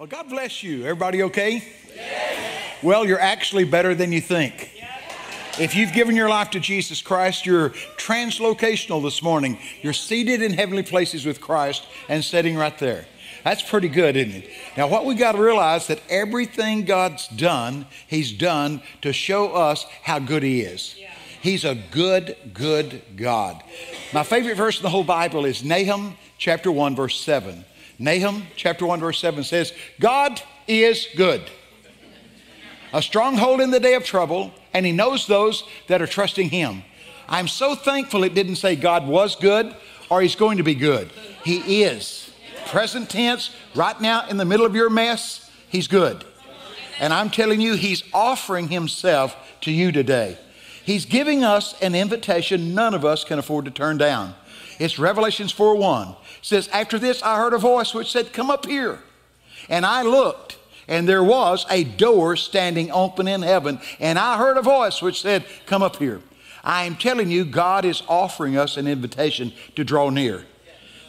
Well, God bless you. Everybody okay? Yes. Well, you're actually better than you think. If you've given your life to Jesus Christ, you're translocational this morning. You're seated in heavenly places with Christ and sitting right there. That's pretty good, isn't it? Now, what we got to realize that everything God's done, He's done to show us how good He is. He's a good, good God. My favorite verse in the whole Bible is Nahum chapter 1, verse 7. Nahum chapter 1, verse 7 says, God is good. A stronghold in the day of trouble, and He knows those that are trusting Him. I'm so thankful it didn't say God was good or He's going to be good. He is present tense, right now in the middle of your mess, He's good. And I'm telling you, He's offering Himself to you today. He's giving us an invitation none of us can afford to turn down. It's Revelations 4 1. Says, After this I heard a voice which said, Come up here. And I looked, and there was a door standing open in heaven. And I heard a voice which said, Come up here. I am telling you, God is offering us an invitation to draw near.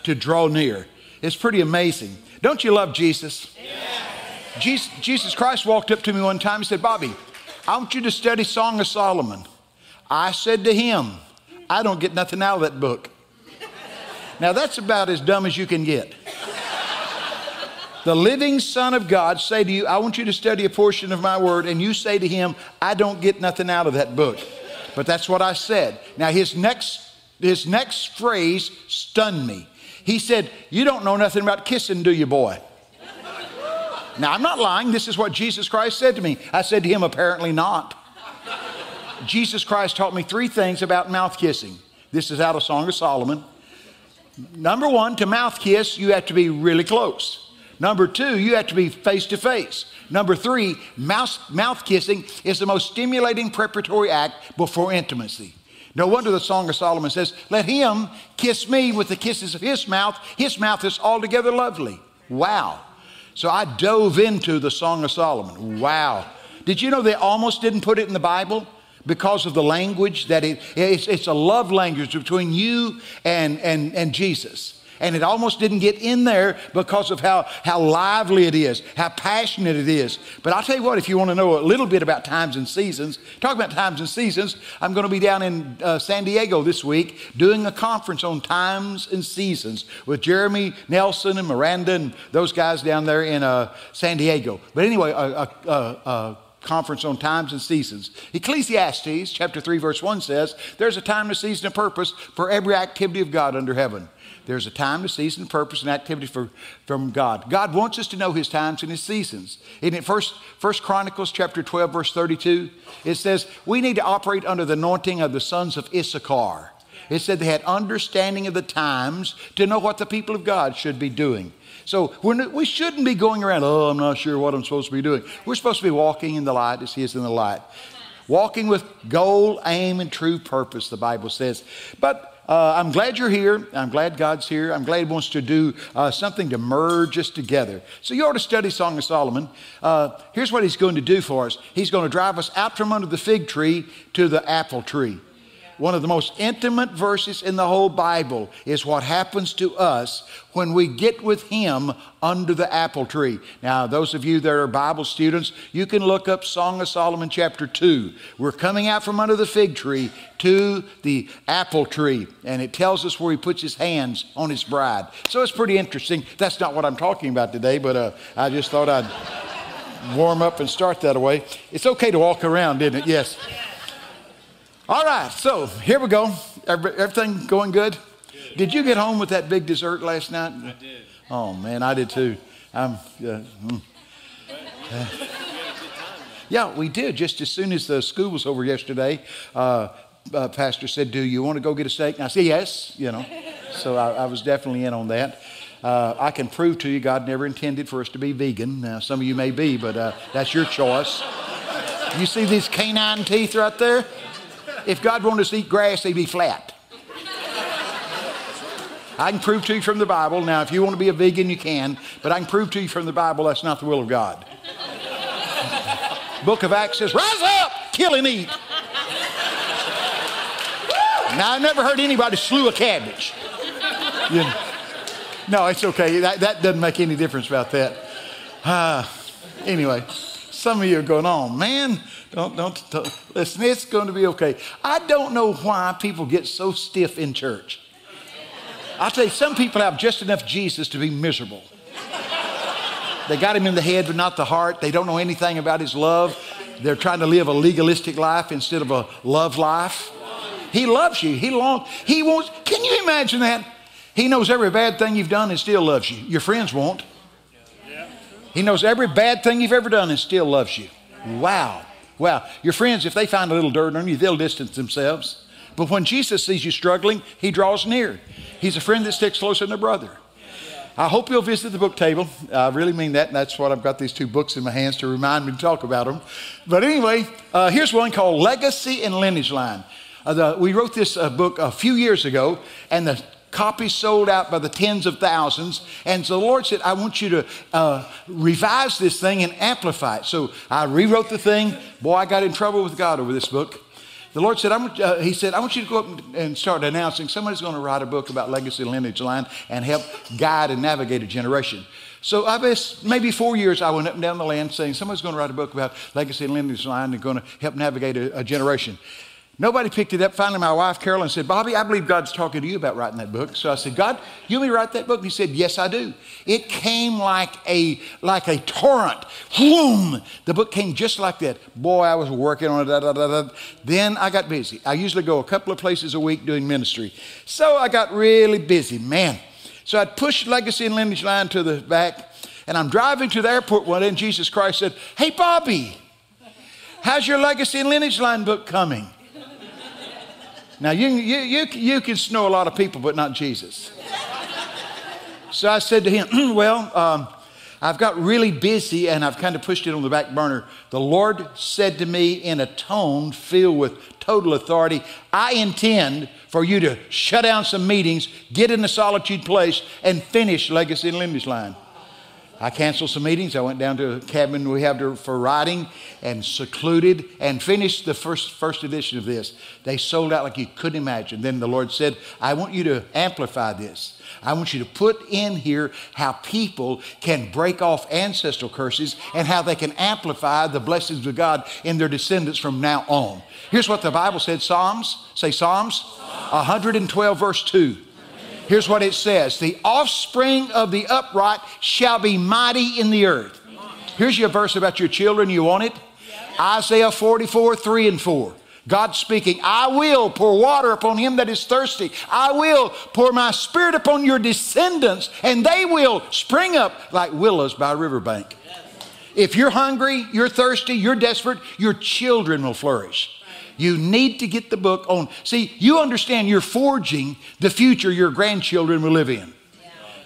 To draw near. It's pretty amazing. Don't you love Jesus? Jesus, Jesus Christ walked up to me one time and said, Bobby, I want you to study Song of Solomon. I said to him, I don't get nothing out of that book. Now that's about as dumb as you can get. The living Son of God say to you, I want you to study a portion of my word, and you say to him, I don't get nothing out of that book. But that's what I said. Now his next his next phrase stunned me. He said, You don't know nothing about kissing, do you, boy? Now, I'm not lying. This is what Jesus Christ said to me. I said to him, Apparently not. Jesus Christ taught me three things about mouth kissing. This is out of Song of Solomon. Number one, to mouth kiss, you have to be really close. Number two, you have to be face to face. Number three, mouth, mouth kissing is the most stimulating preparatory act before intimacy. No wonder the Song of Solomon says, Let him kiss me with the kisses of his mouth. His mouth is altogether lovely. Wow. So I dove into the Song of Solomon. Wow. Did you know they almost didn't put it in the Bible? Because of the language that it, it's, it's a love language between you and, and, and Jesus and it almost didn't get in there because of how, how lively it is, how passionate it is. But I'll tell you what, if you want to know a little bit about times and seasons, talk about times and seasons, I'm going to be down in uh, San Diego this week doing a conference on times and seasons with Jeremy Nelson and Miranda and those guys down there in uh, San Diego. But anyway, a, a, a conference on times and seasons. Ecclesiastes chapter 3 verse 1 says, there's a time, a season, and purpose for every activity of God under heaven. There's a time, a season, purpose, and activity for, from God. God wants us to know His times and His seasons. In it, First, First Chronicles chapter 12, verse 32, it says, we need to operate under the anointing of the sons of Issachar. It said they had understanding of the times to know what the people of God should be doing. So we shouldn't be going around, oh, I'm not sure what I'm supposed to be doing. We're supposed to be walking in the light as He is in the light. Walking with goal, aim, and true purpose, the Bible says. But uh, I'm glad you're here. I'm glad God's here. I'm glad He wants to do uh, something to merge us together. So you ought to study Song of Solomon. Uh, here's what He's going to do for us He's going to drive us out from under the fig tree to the apple tree. One of the most intimate verses in the whole Bible is what happens to us when we get with Him under the apple tree. Now, those of you that are Bible students, you can look up Song of Solomon chapter 2. We're coming out from under the fig tree to the apple tree, and it tells us where He puts His hands on His bride. So it's pretty interesting. That's not what I'm talking about today, but uh, I just thought I'd warm up and start that way. It's okay to walk around, isn't it? Yes. All right, so here we go. Everything going good? good? Did you get home with that big dessert last night? I did. Oh man, I did too. I'm. Uh, mm. uh, yeah, we did. Just as soon as the school was over yesterday, uh, uh, pastor said, "Do you want to go get a steak?" And I said, "Yes." You know, so I, I was definitely in on that. Uh, I can prove to you God never intended for us to be vegan. Now, some of you may be, but uh, that's your choice. You see these canine teeth right there? If God wanted us to eat grass, they'd be flat. I can prove to you from the Bible. Now, if you want to be a vegan, you can, but I can prove to you from the Bible that's not the will of God. Book of Acts says, Rise up, kill and eat. Now, I never heard anybody slew a cabbage. You know. No, it's okay. That, that doesn't make any difference about that. Uh, anyway, some of you are going on, man. Don't, don't, don't listen. It's going to be okay. I don't know why people get so stiff in church. I tell you, some people have just enough Jesus to be miserable. They got him in the head, but not the heart. They don't know anything about his love. They're trying to live a legalistic life instead of a love life. He loves you. He longs. He wants. Can you imagine that? He knows every bad thing you've done and still loves you. Your friends won't. He knows every bad thing you've ever done and still loves you. Wow. Wow. Your friends, if they find a little dirt on you, they'll distance themselves. But when Jesus sees you struggling, he draws near. He's a friend that sticks closer than a brother. I hope you'll visit the book table. I really mean that. And that's what I've got these two books in my hands to remind me to talk about them. But anyway, uh, here's one called Legacy and Lineage Line. Uh, the, we wrote this uh, book a few years ago, and the copies sold out by the tens of thousands. And so the Lord said, I want you to uh, revise this thing and amplify it. So I rewrote the thing. Boy, I got in trouble with God over this book. The Lord said, uh, He said, I want you to go up and start announcing somebody's going to write a book about legacy lineage line and help guide and navigate a generation. So I guess maybe four years I went up and down the land saying somebody's going to write a book about legacy lineage line and going to help navigate a, a generation. Nobody picked it up. Finally, my wife Carolyn said, Bobby, I believe God's talking to you about writing that book. So I said, God, you want me to write that book? And he said, Yes, I do. It came like a like a torrent. Whoom! The book came just like that. Boy, I was working on it. Da, da, da, then I got busy. I usually go a couple of places a week doing ministry. So I got really busy, man. So I'd pushed Legacy and Lineage Line to the back, and I'm driving to the airport one day, and Jesus Christ said, Hey, Bobby, how's your Legacy and Lineage Line book coming? Now, you, you, you, you can snow a lot of people, but not Jesus. So I said to him, Well, um, I've got really busy and I've kind of pushed it on the back burner. The Lord said to me in a tone filled with total authority, I intend for you to shut down some meetings, get in a solitude place, and finish Legacy and Lineage Line. I canceled some meetings. I went down to a cabin we have for writing and secluded and finished the first, first edition of this. They sold out like you couldn't imagine. Then the Lord said, I want you to amplify this. I want you to put in here how people can break off ancestral curses and how they can amplify the blessings of God in their descendants from now on. Here's what the Bible said Psalms, say Psalms, 112, verse 2. Here's what it says The offspring of the upright shall be mighty in the earth. Here's your verse about your children. You want it? Isaiah 44, 3 and 4. God speaking, I will pour water upon him that is thirsty. I will pour my spirit upon your descendants, and they will spring up like willows by a riverbank. If you're hungry, you're thirsty, you're desperate, your children will flourish. You need to get the book on. See, you understand you're forging the future your grandchildren will live in.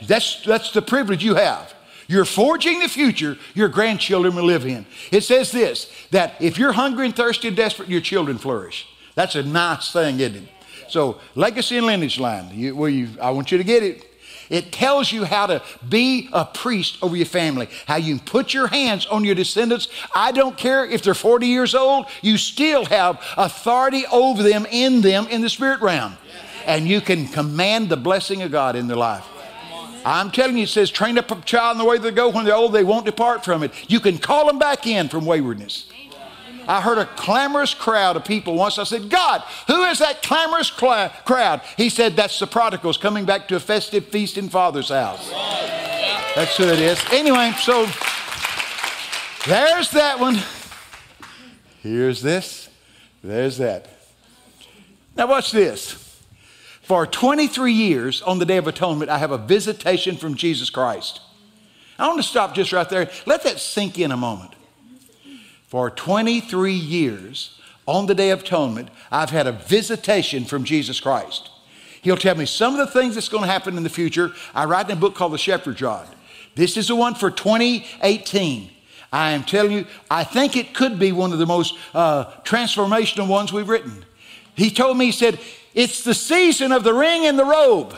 That's, that's the privilege you have. You're forging the future your grandchildren will live in. It says this that if you're hungry and thirsty and desperate, your children flourish. That's a nice thing, isn't it? So, legacy and lineage line, you, well, you, I want you to get it. It tells you how to be a priest over your family, how you put your hands on your descendants. I don't care if they're 40 years old, you still have authority over them, in them, in the spirit realm. And you can command the blessing of God in their life. I'm telling you, it says, train up a child in the way they go. When they're old, they won't depart from it. You can call them back in from waywardness. I heard a clamorous crowd of people once. I said, God, who is that clamorous cl- crowd? He said, That's the prodigals coming back to a festive feast in Father's house. That's who it is. Anyway, so there's that one. Here's this. There's that. Now, watch this. For 23 years on the Day of Atonement, I have a visitation from Jesus Christ. I want to stop just right there. Let that sink in a moment. For 23 years, on the Day of Atonement, I've had a visitation from Jesus Christ. He'll tell me some of the things that's going to happen in the future. I write in a book called The Shepherd's Rod. This is the one for 2018. I am telling you, I think it could be one of the most uh, transformational ones we've written. He told me, he said, It's the season of the ring and the robe.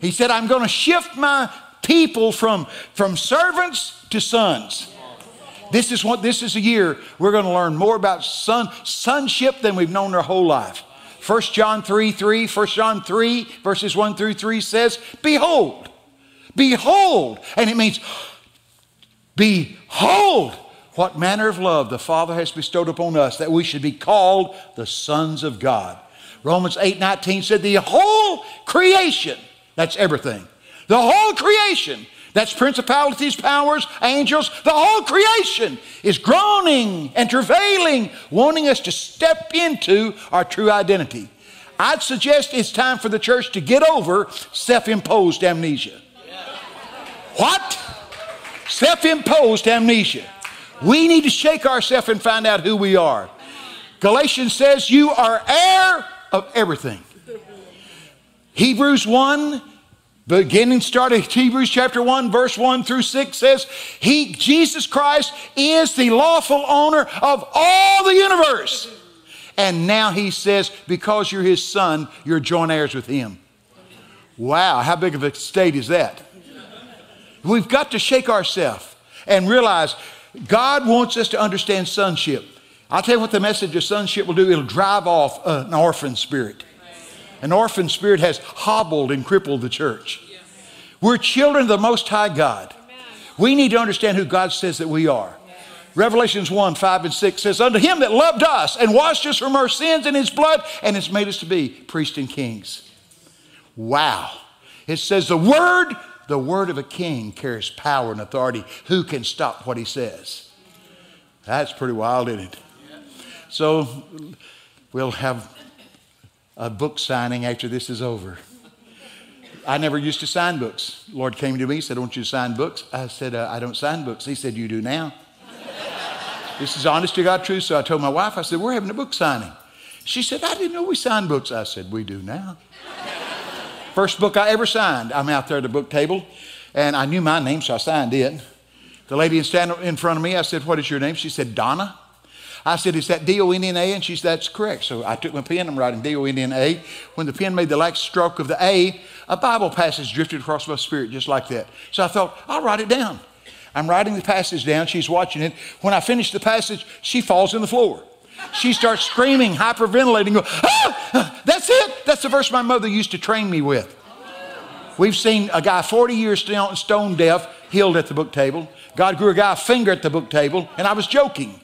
He said, I'm going to shift my people from, from servants to sons. This is what this is a year we're going to learn more about son, sonship than we've known our whole life. 1 John 3 3, 1 John 3, verses 1 through 3 says, Behold, behold. And it means, Behold, what manner of love the Father has bestowed upon us that we should be called the sons of God. Romans 8 19 said, The whole creation, that's everything, the whole creation, that's principalities, powers, angels, the whole creation is groaning and travailing, wanting us to step into our true identity. I'd suggest it's time for the church to get over self imposed amnesia. What? Self imposed amnesia. We need to shake ourselves and find out who we are. Galatians says, You are heir of everything. Hebrews 1, beginning starting Hebrews chapter 1, verse 1 through 6 says, He, Jesus Christ, is the lawful owner of all the universe. And now he says, Because you're his son, you're joint heirs with him. Wow, how big of a state is that? We've got to shake ourselves and realize God wants us to understand sonship. I'll tell you what the message of sonship will do it'll drive off an orphan spirit. An orphan spirit has hobbled and crippled the church. We're children of the Most High God. We need to understand who God says that we are. Revelations 1 5 and 6 says, Unto him that loved us and washed us from our sins in his blood and has made us to be priests and kings. Wow. It says, The word, the word of a king carries power and authority. Who can stop what he says? That's pretty wild, isn't it? So we'll have a book signing after this is over. I never used to sign books. Lord came to me, said, Don't you sign books? I said, uh, I don't sign books. He said, You do now. this is honest to God truth. So I told my wife, I said, We're having a book signing. She said, I didn't know we signed books. I said, We do now. First book I ever signed, I'm out there at the book table, and I knew my name, so I signed it. The lady standing in front of me, I said, What is your name? She said, Donna. I said, Is that D O N N A? And she said, That's correct. So I took my pen, I'm writing D O N N A. When the pen made the last stroke of the A, a Bible passage drifted across my spirit just like that. So I thought, I'll write it down. I'm writing the passage down. She's watching it. When I finish the passage, she falls on the floor. She starts screaming, hyperventilating, go, ah, that's it. That's the verse my mother used to train me with. We've seen a guy 40 years stone deaf healed at the book table. God grew a guy a finger at the book table, and I was joking.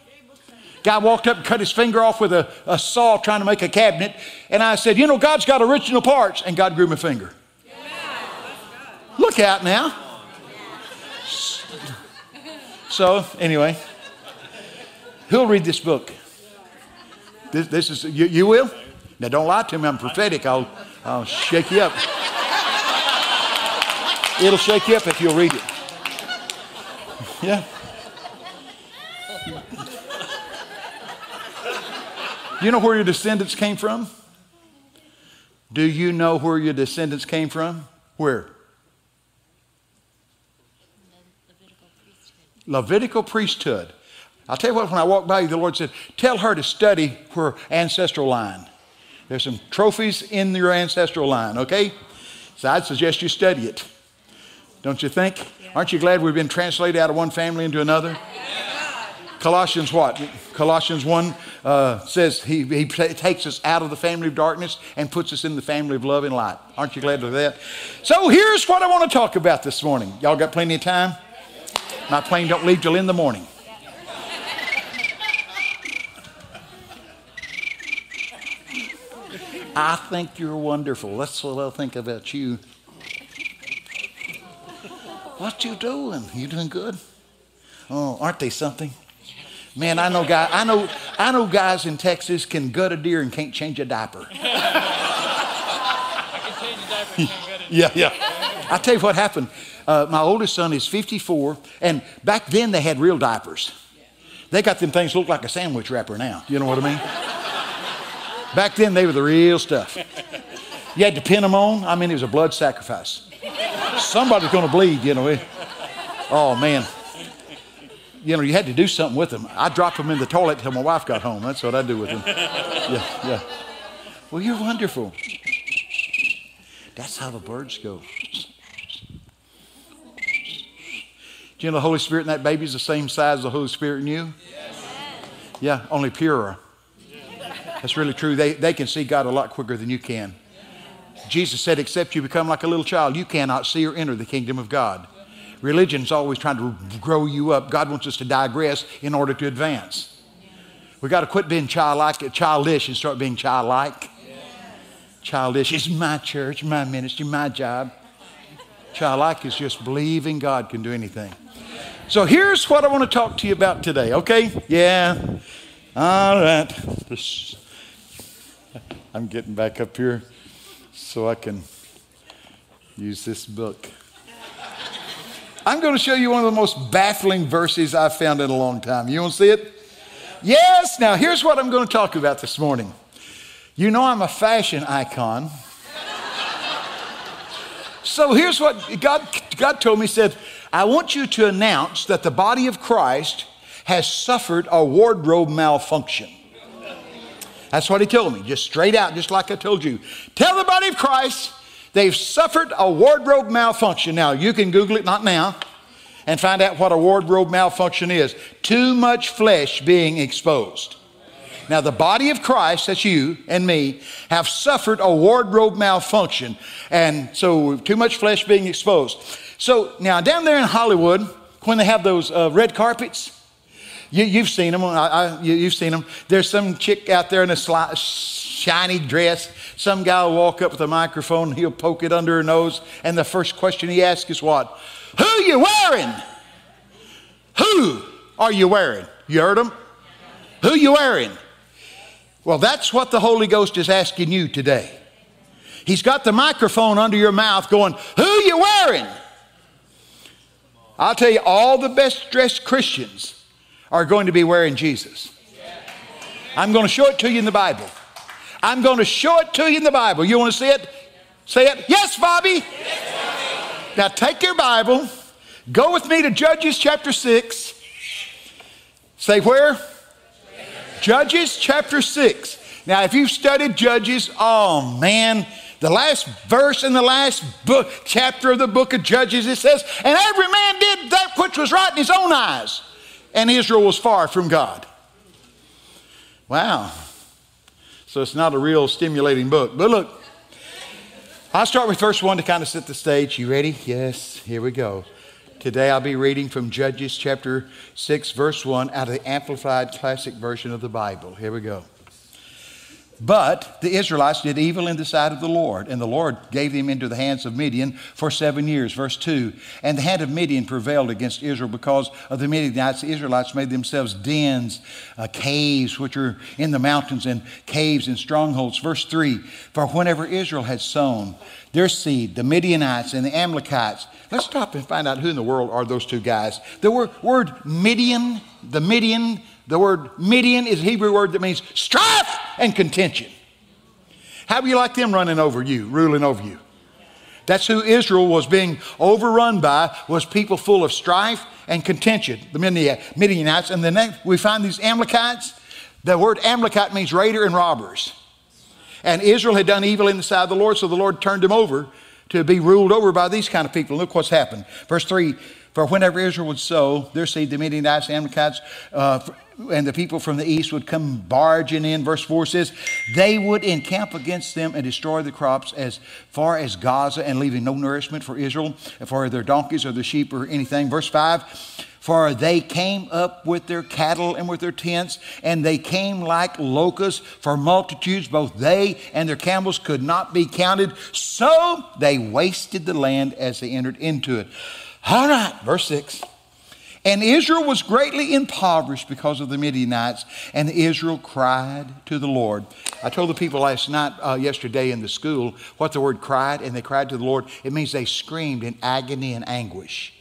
Guy walked up and cut his finger off with a, a saw trying to make a cabinet. And I said, You know, God's got original parts. And God grew my finger. Look out now. So, anyway, who'll read this book? This, this is, you, you will? Now, don't lie to me. I'm prophetic. I'll, I'll shake you up. It'll shake you up if you'll read it. Yeah. You know where your descendants came from? Do you know where your descendants came from? Where? Levitical priesthood. Levitical priesthood. I'll tell you what, when I walked by you, the Lord said, Tell her to study her ancestral line. There's some trophies in your ancestral line, okay? So I'd suggest you study it. Don't you think? Yeah. Aren't you glad we've been translated out of one family into another? Yeah. Colossians what? Colossians 1 uh, says he, he takes us out of the family of darkness and puts us in the family of love and light. Aren't you glad of that? So here's what I want to talk about this morning. Y'all got plenty of time? My plane don't leave till in the morning. I think you're wonderful. That's what I think about you. What you doing? You doing good? Oh, aren't they something? Man, I know guy, I know, I know guys in Texas can gut a deer and can't change a diaper. yeah, yeah. I tell you what happened. Uh, my oldest son is 54, and back then they had real diapers. They got them things look like a sandwich wrapper now. You know what I mean? Back then they were the real stuff. You had to pin them on. I mean, it was a blood sacrifice. Somebody's going to bleed, you know. Oh man you know, you had to do something with them. I dropped them in the toilet till my wife got home. That's what I do with them. Yeah, yeah. Well, you're wonderful. That's how the birds go. Do you know the Holy Spirit in that baby is the same size as the Holy Spirit in you? Yes. Yeah, only purer. That's really true. They, they can see God a lot quicker than you can. Jesus said, Except you become like a little child, you cannot see or enter the kingdom of God. Religion's always trying to grow you up. God wants us to digress in order to advance. We got to quit being childlike, childish and start being childlike. Childish. It's my church, my ministry, my job. Childlike is just believing God can do anything. So here's what I want to talk to you about today, okay? Yeah. All right. I'm getting back up here so I can use this book. I'm going to show you one of the most baffling verses I've found in a long time. You want to see it? Yes. Now, here's what I'm going to talk about this morning. You know, I'm a fashion icon. so here's what God, God told me, He said, I want you to announce that the body of Christ has suffered a wardrobe malfunction. That's what he told me, just straight out, just like I told you. Tell the body of Christ they've suffered a wardrobe malfunction. Now, you can Google it, not now, and find out what a wardrobe malfunction is. Too much flesh being exposed. Now, the body of Christ, that's you and me, have suffered a wardrobe malfunction. And so, too much flesh being exposed. So, now down there in Hollywood, when they have those uh, red carpets, you, have seen them. I, I, you, have seen them. There's some chick out there in a sli- shiny dress. Some guy will walk up with a microphone, he'll poke it under her nose, and the first question he asks is what? Who you wearing? Who are you wearing? You heard him? Who you wearing? Well, that's what the Holy Ghost is asking you today. He's got the microphone under your mouth going, Who you wearing? I'll tell you, all the best dressed Christians are going to be wearing Jesus. I'm going to show it to you in the Bible. I'm going to show it to you in the Bible. You want to see it? Say it. Yes, Bobby. Yes, Bobby. Now take your Bible, go with me to Judges chapter 6. Say where? Judges chapter 6. Now, if you've studied Judges, oh man, the last verse in the last book, chapter of the book of Judges, it says, And every man did that which was right in his own eyes, and Israel was far from God. Wow. So it's not a real stimulating book. But look, I'll start with verse 1 to kind of set the stage. You ready? Yes, here we go. Today I'll be reading from Judges chapter 6, verse 1 out of the Amplified Classic Version of the Bible. Here we go. But the Israelites did evil in the sight of the Lord, and the Lord gave them into the hands of Midian for seven years. Verse 2 And the hand of Midian prevailed against Israel because of the Midianites. The Israelites made themselves dens, uh, caves, which are in the mountains, and caves and strongholds. Verse 3 For whenever Israel had sown their seed, the Midianites and the Amalekites, let's stop and find out who in the world are those two guys. The word, word Midian, the Midian, the word Midian is a Hebrew word that means strife and contention. How do you like them running over you, ruling over you? That's who Israel was being overrun by, was people full of strife and contention, the Midianites. And then we find these Amalekites. The word Amalekite means raider and robbers. And Israel had done evil in the sight of the Lord, so the Lord turned them over to be ruled over by these kind of people. Look what's happened. Verse 3 For whenever Israel would sow, their seed, the Midianites, Amalekites, uh, and the people from the east would come barging in. Verse 4 says, They would encamp against them and destroy the crops as far as Gaza and leaving no nourishment for Israel, for their donkeys or their sheep or anything. Verse 5 for they came up with their cattle and with their tents, and they came like locusts, for multitudes, both they and their camels could not be counted. So they wasted the land as they entered into it. All right, verse 6. And Israel was greatly impoverished because of the Midianites, and Israel cried to the Lord. I told the people last night, uh, yesterday in the school, what the word cried, and they cried to the Lord. It means they screamed in agony and anguish.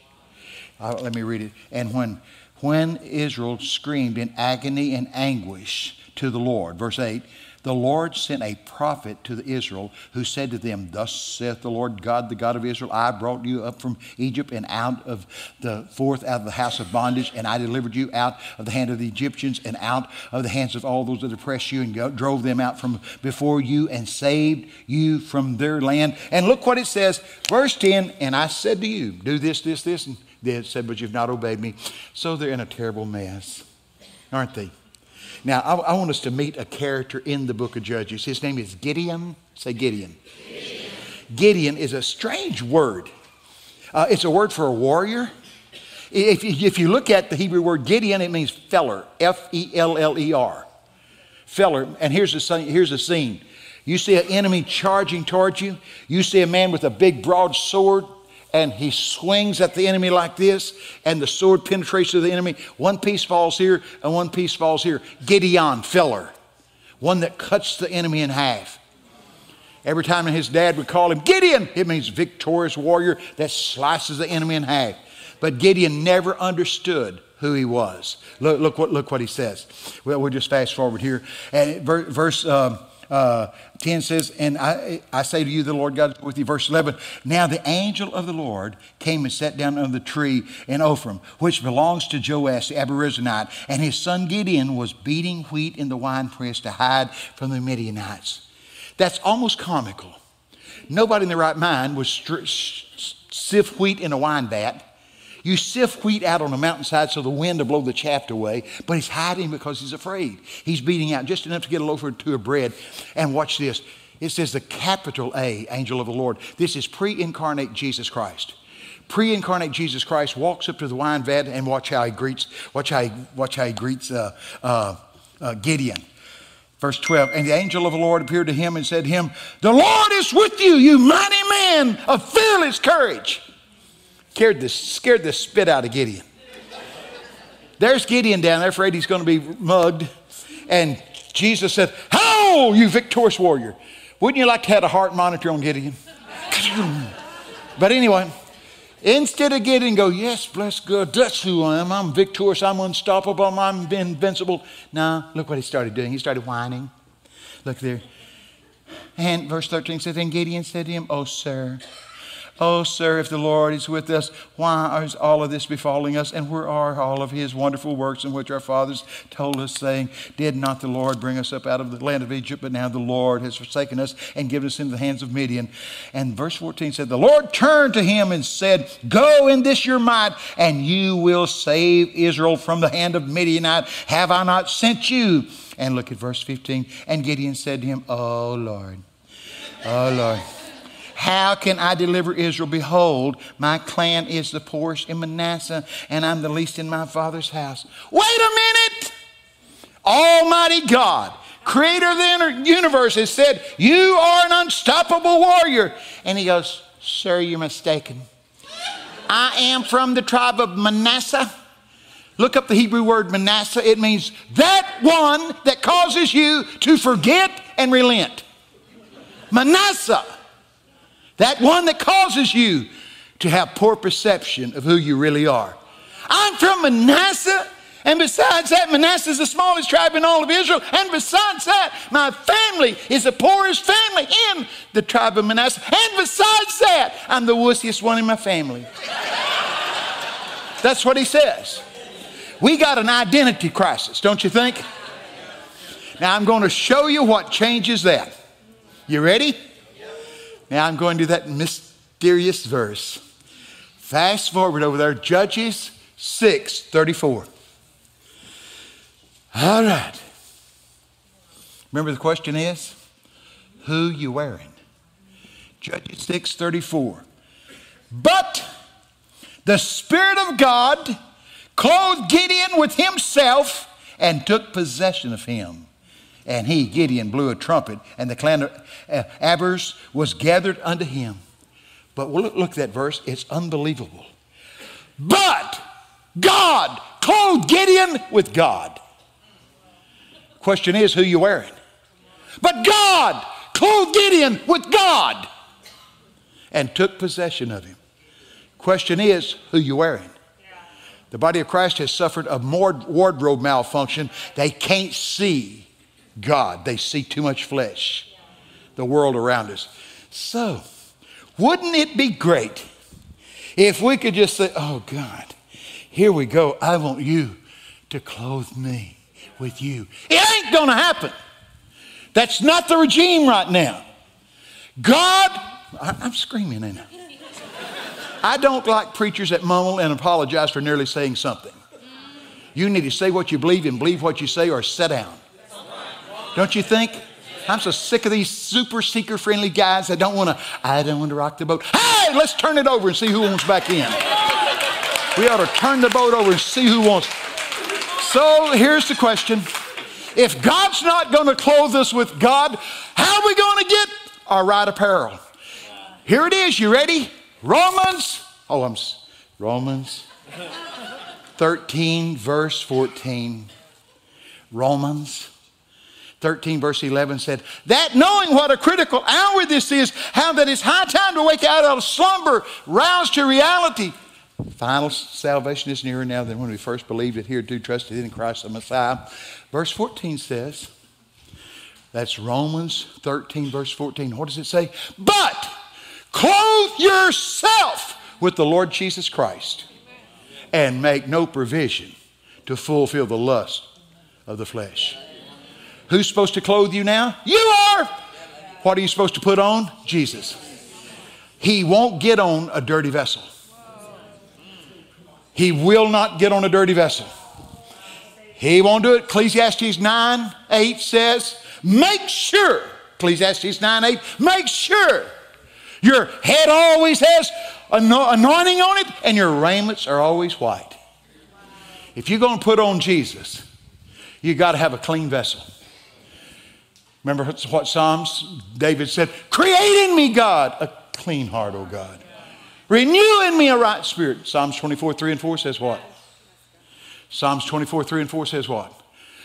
Uh, let me read it. And when, when Israel screamed in agony and anguish to the Lord, verse 8, the Lord sent a prophet to Israel who said to them, Thus saith the Lord God, the God of Israel, I brought you up from Egypt and out of the forth out of the house of bondage, and I delivered you out of the hand of the Egyptians and out of the hands of all those that oppressed you, and go, drove them out from before you and saved you from their land. And look what it says, verse 10, and I said to you, Do this, this, this, and they said, But you've not obeyed me. So they're in a terrible mess, aren't they? Now, I, I, want us to meet a character in the book of Judges. His name is Gideon. Say Gideon. Gideon, Gideon is a strange word. Uh, it's a word for a warrior. If you, if you look at the Hebrew word Gideon, it means feller, F E L L E R. Feller. And here's the, here's the scene you see an enemy charging towards you, you see a man with a big, broad sword, and he swings at the enemy like this, and the sword penetrates to the enemy. One piece falls here, and one piece falls here. Gideon, feller, one that cuts the enemy in half. Every time his dad would call him Gideon, it means victorious warrior that slices the enemy in half. But Gideon never understood who he was. Look, look, what, look what he says. Well, we'll just fast forward here. And verse um, uh, 10 says, And I, I say to you, the Lord God is with you. Verse 11, Now the angel of the Lord came and sat down under the tree in Ophrah, which belongs to Joash the Abiezrite, and his son Gideon was beating wheat in the winepress to hide from the Midianites. That's almost comical. Nobody in their right mind would sift wheat in a wine vat. You sift wheat out on the mountainside so the wind will blow the chaff away, but he's hiding because he's afraid. He's beating out just enough to get a loaf or two of bread. And watch this. It says the capital A, angel of the Lord. This is pre incarnate Jesus Christ. Pre incarnate Jesus Christ walks up to the wine vat and watch how he greets, watch how he, watch how he greets uh, uh, uh, Gideon. Verse 12, and the angel of the Lord appeared to him and said to him, The Lord is with you, you mighty man of fearless courage. Scared the, scared the spit out of Gideon. There's Gideon down there, afraid he's going to be mugged. And Jesus said, How, you victorious warrior? Wouldn't you like to have a heart monitor on Gideon? but anyway, instead of Gideon go, Yes, bless God, that's who I am. I'm victorious, I'm unstoppable, I'm invincible. No, look what he started doing. He started whining. Look there. And verse 13 says, And Gideon said to him, Oh, sir, Oh, sir, if the Lord is with us, why is all of this befalling us? And where are all of his wonderful works in which our fathers told us, saying, Did not the Lord bring us up out of the land of Egypt? But now the Lord has forsaken us and given us into the hands of Midian. And verse 14 said, The Lord turned to him and said, Go in this your might, and you will save Israel from the hand of Midianite. Have I not sent you? And look at verse 15. And Gideon said to him, Oh, Lord. Oh, Lord. How can I deliver Israel? Behold, my clan is the poorest in Manasseh, and I'm the least in my father's house. Wait a minute! Almighty God, creator of the universe, has said, You are an unstoppable warrior. And he goes, Sir, you're mistaken. I am from the tribe of Manasseh. Look up the Hebrew word Manasseh. It means that one that causes you to forget and relent. Manasseh. That one that causes you to have poor perception of who you really are. I'm from Manasseh. And besides that, Manasseh is the smallest tribe in all of Israel. And besides that, my family is the poorest family in the tribe of Manasseh. And besides that, I'm the wussiest one in my family. That's what he says. We got an identity crisis, don't you think? Now I'm going to show you what changes that. You ready? Now I'm going to that mysterious verse. Fast forward over there, Judges 6 34. All right. Remember the question is, who you wearing? Judges 6 34. But the Spirit of God clothed Gideon with himself and took possession of him. And he, Gideon, blew a trumpet, and the clan of uh, Abers was gathered unto him. But look, look at that verse, it's unbelievable. But God clothed Gideon with God. Question is, who you wearing? But God clothed Gideon with God and took possession of him. Question is, who you wearing? The body of Christ has suffered a wardrobe malfunction. They can't see God. They see too much flesh, the world around us. So, wouldn't it be great if we could just say, Oh God, here we go. I want you to clothe me with you. It ain't going to happen. That's not the regime right now. God, I'm screaming in. I don't like preachers that mumble and apologize for nearly saying something. You need to say what you believe and believe what you say or sit down. Don't you think? I'm so sick of these super seeker friendly guys that don't want to, I don't want to rock the boat. Hey, let's turn it over and see who wants back in. We ought to turn the boat over and see who wants. So here's the question If God's not going to clothe us with God, how are we going to get our right apparel? Here it is. You ready? Romans. Oh, I'm Romans 13, verse 14. Romans 13, verse 11 said, That knowing what a critical hour this is, how that it's high time to wake out of slumber, roused to reality. Final salvation is nearer now than when we first believed it. Here, do trusted in Christ the Messiah. Verse 14 says, that's Romans 13, verse 14. What does it say? But clothe yourself with the Lord Jesus Christ and make no provision to fulfill the lust of the flesh. Who's supposed to clothe you now? You are. What are you supposed to put on? Jesus. He won't get on a dirty vessel. He will not get on a dirty vessel. He won't do it. Ecclesiastes 9 8 says, Make sure, Ecclesiastes 9 8, make sure your head always has anointing on it and your raiments are always white. If you're going to put on Jesus, you got to have a clean vessel. Remember what Psalms David said? Create in me, God, a clean heart, O God. Renew in me a right spirit. Psalms 24, 3 and 4 says what? Psalms 24, 3 and 4 says what?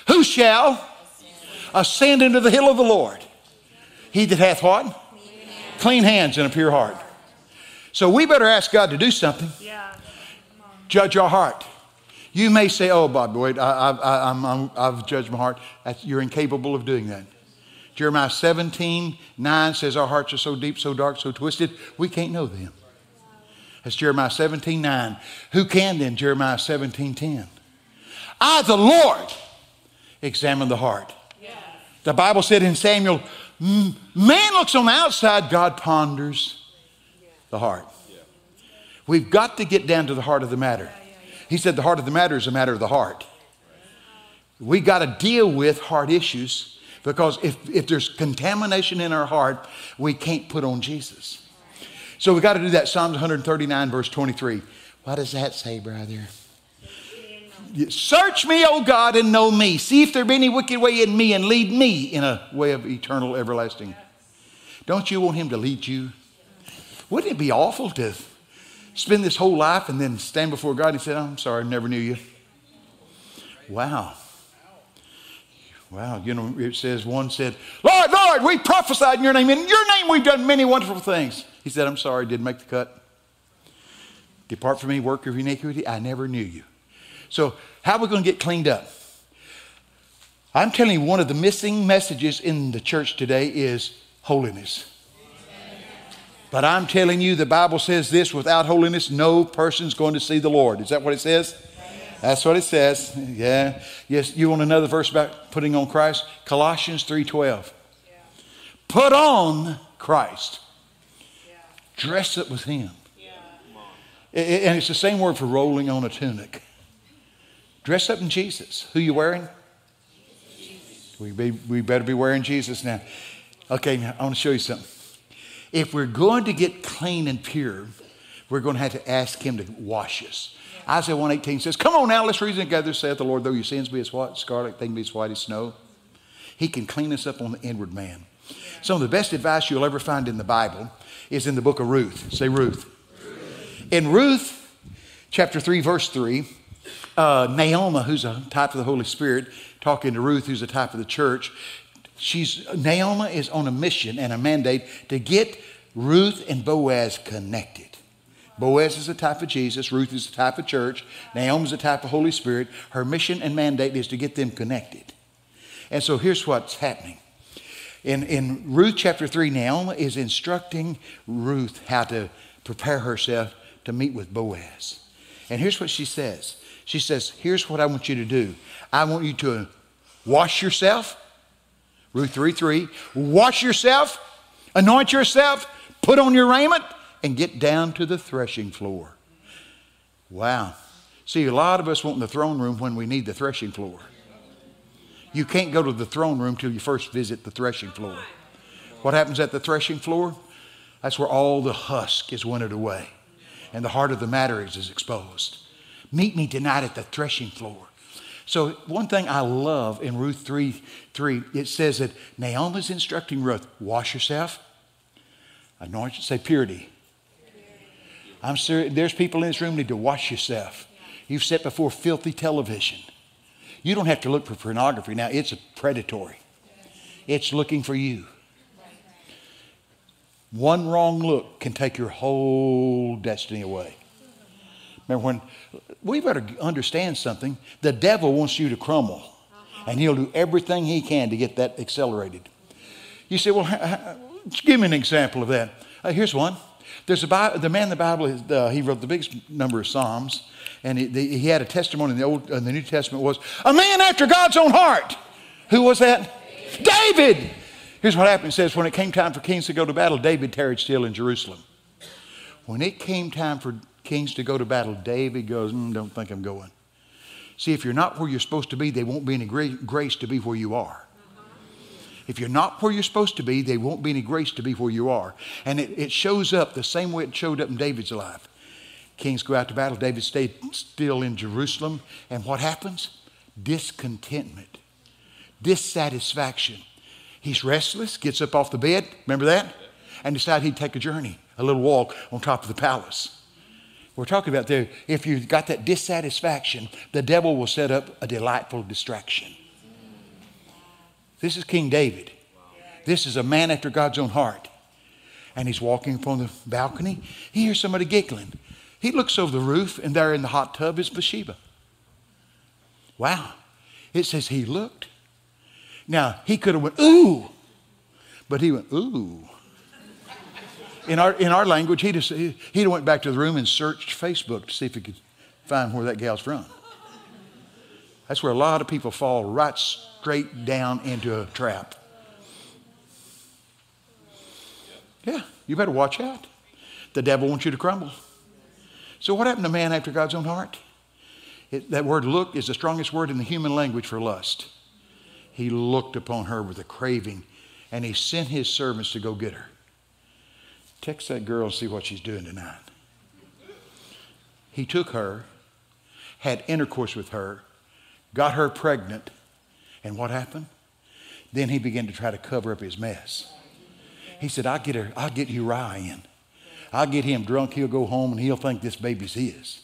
Who shall ascend into the hill of the Lord? He that hath what? Clean hands and a pure heart. So we better ask God to do something. Yeah. Judge our heart. You may say, oh, Bob Boyd, I, have judged my heart. You're incapable of doing that. Jeremiah 17, 9 says, Our hearts are so deep, so dark, so twisted, we can't know them. That's Jeremiah 17, 9. Who can then? Jeremiah 17, 10. I, the Lord, examine the heart. The Bible said in Samuel, man looks on the outside, God ponders the heart. We've got to get down to the heart of the matter. He said the heart of the matter is a matter of the heart. We got to deal with heart issues because if, if there's contamination in our heart, we can't put on Jesus. So we got to do that. Psalms 139, verse 23. What does that say, brother? Search me, O God, and know me. See if there be any wicked way in me and lead me in a way of eternal everlasting. Don't you want him to lead you? Wouldn't it be awful to spend this whole life and then stand before God and say, I'm sorry, I never knew you? Wow. Wow. You know, it says one said, Lord, Lord, we prophesied in your name. In your name we've done many wonderful things. He said, I'm sorry, didn't make the cut. Depart from me, worker of iniquity. I never knew you. So, how are we going to get cleaned up? I'm telling you, one of the missing messages in the church today is holiness. But I'm telling you, the Bible says this without holiness, no person's going to see the Lord. Is that what it says? That's what it says. Yeah. Yes, you want another verse about putting on Christ? Colossians 3:12. Yeah. Put on Christ. Yeah. Dress up with him. Yeah. And it's the same word for rolling on a tunic. Dress up in Jesus. Who you wearing? We, be, we better be wearing Jesus now. Okay, now I want to show you something. If we're going to get clean and pure, we're going to have to ask Him to wash us. Isaiah 118 says, Come on now, let's reason together, saith the Lord, though your sins be as white, scarlet, they can be as white as snow. He can clean us up on the inward man. Some of the best advice you'll ever find in the Bible is in the book of Ruth. Say Ruth. Ruth. In Ruth, chapter 3, verse 3, uh, Naomi, who's a type of the Holy Spirit, talking to Ruth, who's a type of the church, she's Naomi is on a mission and a mandate to get Ruth and Boaz connected. Boaz is a type of Jesus, Ruth is a type of church, Naomi is a type of Holy Spirit. Her mission and mandate is to get them connected. And so here's what's happening. In, in Ruth chapter 3, Naomi is instructing Ruth how to prepare herself to meet with Boaz. And here's what she says She says, Here's what I want you to do I want you to wash yourself Ruth 3 3. Wash yourself, anoint yourself, put on your raiment, and get down to the threshing floor. Wow. See, a lot of us want the throne room when we need the threshing floor. You can't go to the throne room till you first visit the threshing floor. What happens at the threshing floor? That's where all the husk is winnowed away and the heart of the matter is, is exposed. Meet me tonight at the threshing floor. So, one thing I love in Ruth 3 3, it says that Naomi's instructing Ruth, wash yourself, anoint, say purity. I'm serious. There's people in this room need to wash yourself. You've sat before filthy television. You don't have to look for pornography now, it's a predatory, it's looking for you. One wrong look can take your whole destiny away. Remember when we better understand something. The devil wants you to crumble, and he'll do everything he can to get that accelerated. You say, well, give me an example of that. Uh, here's one. There's the man in the Bible, uh, he wrote the biggest number of Psalms, and he, the, he had a testimony in the, Old, in the New Testament was a man after God's own heart. Who was that? David. David. Here's what happened. It says, when it came time for kings to go to battle, David tarried still in Jerusalem. When it came time for kings to go to battle, David goes, mm, don't think I'm going. See, if you're not where you're supposed to be, they won't be any grace to be where you are. If you're not where you're supposed to be, there won't be any grace to be where you are. And it, it shows up the same way it showed up in David's life. Kings go out to battle, David stayed still in Jerusalem. And what happens? Discontentment, dissatisfaction. He's restless, gets up off the bed, remember that? And decided he'd take a journey, a little walk on top of the palace. We're talking about there, if you've got that dissatisfaction, the devil will set up a delightful distraction. This is King David. This is a man after God's own heart. And he's walking upon the balcony. He hears somebody giggling. He looks over the roof, and there in the hot tub is Bathsheba. Wow. It says he looked. Now, he could have went, ooh, but he went, ooh. In our, in our language, he just, he, he went back to the room and searched Facebook to see if he could find where that gal's from. That's where a lot of people fall right straight down into a trap. Yeah, you better watch out. The devil wants you to crumble. So, what happened to man after God's own heart? It, that word look is the strongest word in the human language for lust he looked upon her with a craving and he sent his servants to go get her. Text that girl and see what she's doing tonight. He took her, had intercourse with her, got her pregnant, and what happened? Then he began to try to cover up his mess. He said, I'll get her, I'll get Uriah in. I'll get him drunk, he'll go home and he'll think this baby's his.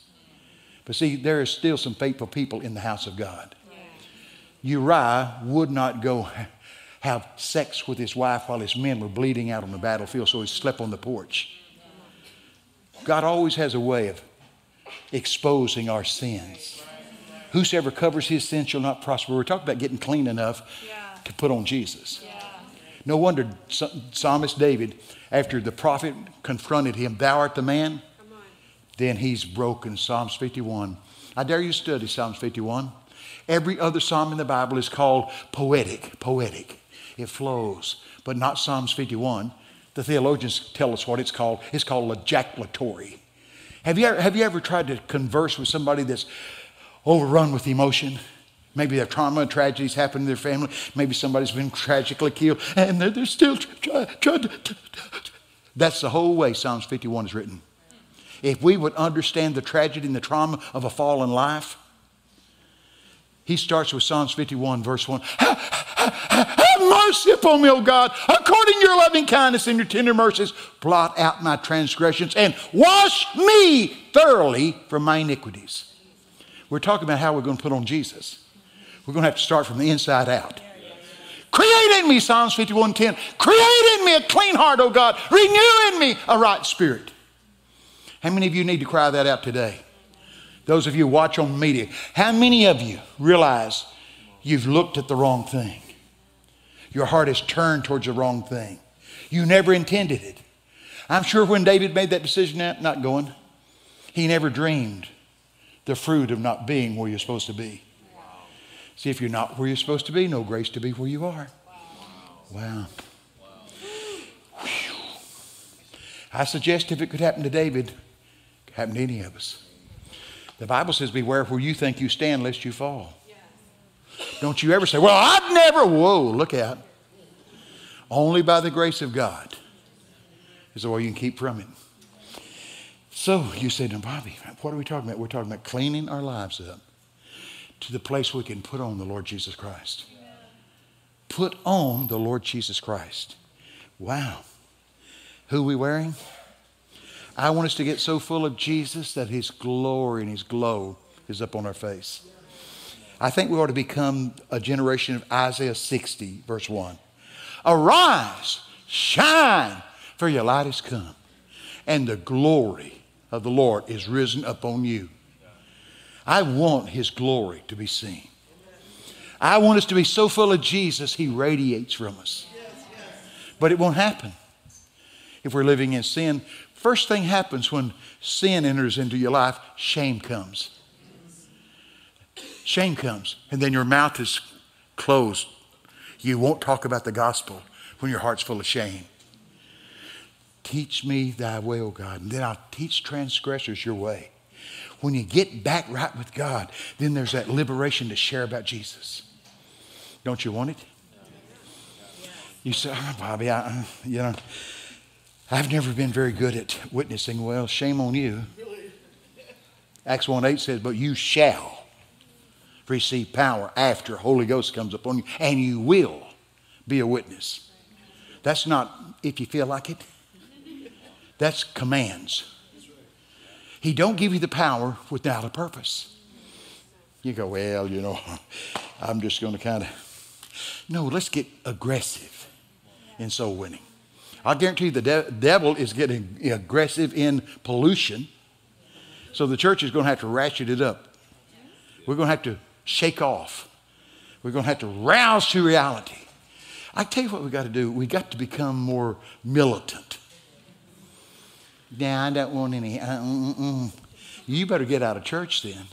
But see, there is still some faithful people in the house of God. Uriah would not go have sex with his wife while his men were bleeding out on the battlefield, so he slept on the porch. God always has a way of exposing our sins. Whosoever covers his sin shall not prosper. We're talking about getting clean enough yeah. to put on Jesus. Yeah. No wonder Psalmist David, after the prophet confronted him, Thou art the man, then he's broken. Psalms 51. I dare you study Psalms 51. Every other psalm in the Bible is called poetic, poetic. It flows, but not Psalms 51. The theologians tell us what it's called. It's called ejaculatory. Have you, ever, have you ever tried to converse with somebody that's overrun with emotion? Maybe their trauma and tragedies happened in their family. Maybe somebody's been tragically killed and they're, they're still trying try to. That's the whole way Psalms 51 is written. If we would understand the tragedy and the trauma of a fallen life, he starts with Psalms 51, verse 1. Have mercy upon me, O God, according to your loving kindness and your tender mercies. Blot out my transgressions and wash me thoroughly from my iniquities. We're talking about how we're going to put on Jesus. We're going to have to start from the inside out. Create in me, Psalms 51, 10. Create in me a clean heart, O God. Renew in me a right spirit. How many of you need to cry that out today? Those of you watch on media, how many of you realize you've looked at the wrong thing? Your heart is turned towards the wrong thing. You never intended it. I'm sure when David made that decision, not going, he never dreamed the fruit of not being where you're supposed to be. See, if you're not where you're supposed to be, no grace to be where you are. Wow. I suggest if it could happen to David, it could happen to any of us. The Bible says, Beware where you think you stand, lest you fall. Don't you ever say, Well, I've never, whoa, look out. Only by the grace of God is the way you can keep from it. So you say, Now, Bobby, what are we talking about? We're talking about cleaning our lives up to the place we can put on the Lord Jesus Christ. Put on the Lord Jesus Christ. Wow. Who are we wearing? I want us to get so full of Jesus that his glory and his glow is up on our face. I think we ought to become a generation of Isaiah 60, verse 1. Arise, shine, for your light has come, and the glory of the Lord is risen upon you. I want his glory to be seen. I want us to be so full of Jesus, he radiates from us. But it won't happen if we're living in sin. First thing happens when sin enters into your life, shame comes. Shame comes, and then your mouth is closed. You won't talk about the gospel when your heart's full of shame. Teach me thy way, O God, and then I'll teach transgressors your way. When you get back right with God, then there's that liberation to share about Jesus. Don't you want it? You say, oh, Bobby, I, uh, you know, I've never been very good at witnessing. Well, shame on you. Acts 1 8 says, But you shall receive power after Holy Ghost comes upon you, and you will be a witness. That's not if you feel like it. That's commands. He don't give you the power without a purpose. You go, well, you know, I'm just going to kind of. No, let's get aggressive in soul winning. I guarantee you the de- devil is getting aggressive in pollution. So the church is going to have to ratchet it up. We're going to have to shake off. We're going to have to rouse to reality. I tell you what we got to do. We got to become more militant. Yeah, I don't want any. Uh, mm, mm, mm. You better get out of church then.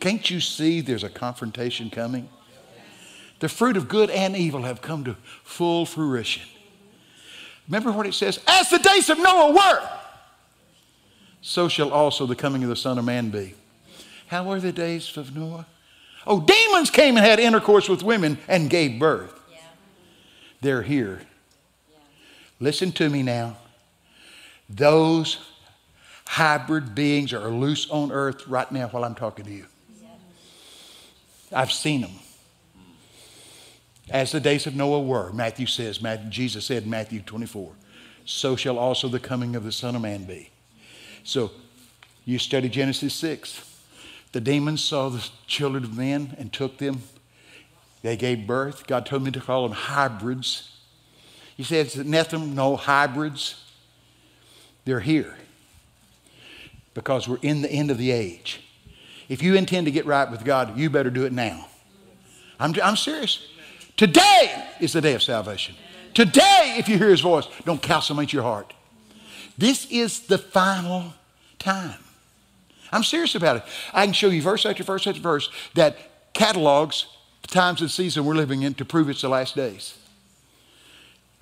Can't you see there's a confrontation coming? The fruit of good and evil have come to full fruition. Remember what it says? As the days of Noah were, so shall also the coming of the Son of Man be. How were the days of Noah? Oh, demons came and had intercourse with women and gave birth. Yeah. They're here. Yeah. Listen to me now. Those hybrid beings are loose on earth right now while I'm talking to you. I've seen them. As the days of Noah were, Matthew says, Matthew, Jesus said in Matthew 24, so shall also the coming of the Son of Man be. So you study Genesis 6. The demons saw the children of men and took them. They gave birth. God told me to call them hybrids. He said, Nephilim, no hybrids. They're here because we're in the end of the age. If you intend to get right with God, you better do it now. I'm, I'm serious. Today is the day of salvation. Today, if you hear his voice, don't calcimate your heart. This is the final time. I'm serious about it. I can show you verse after verse after verse that catalogs the times and season we're living in to prove it's the last days.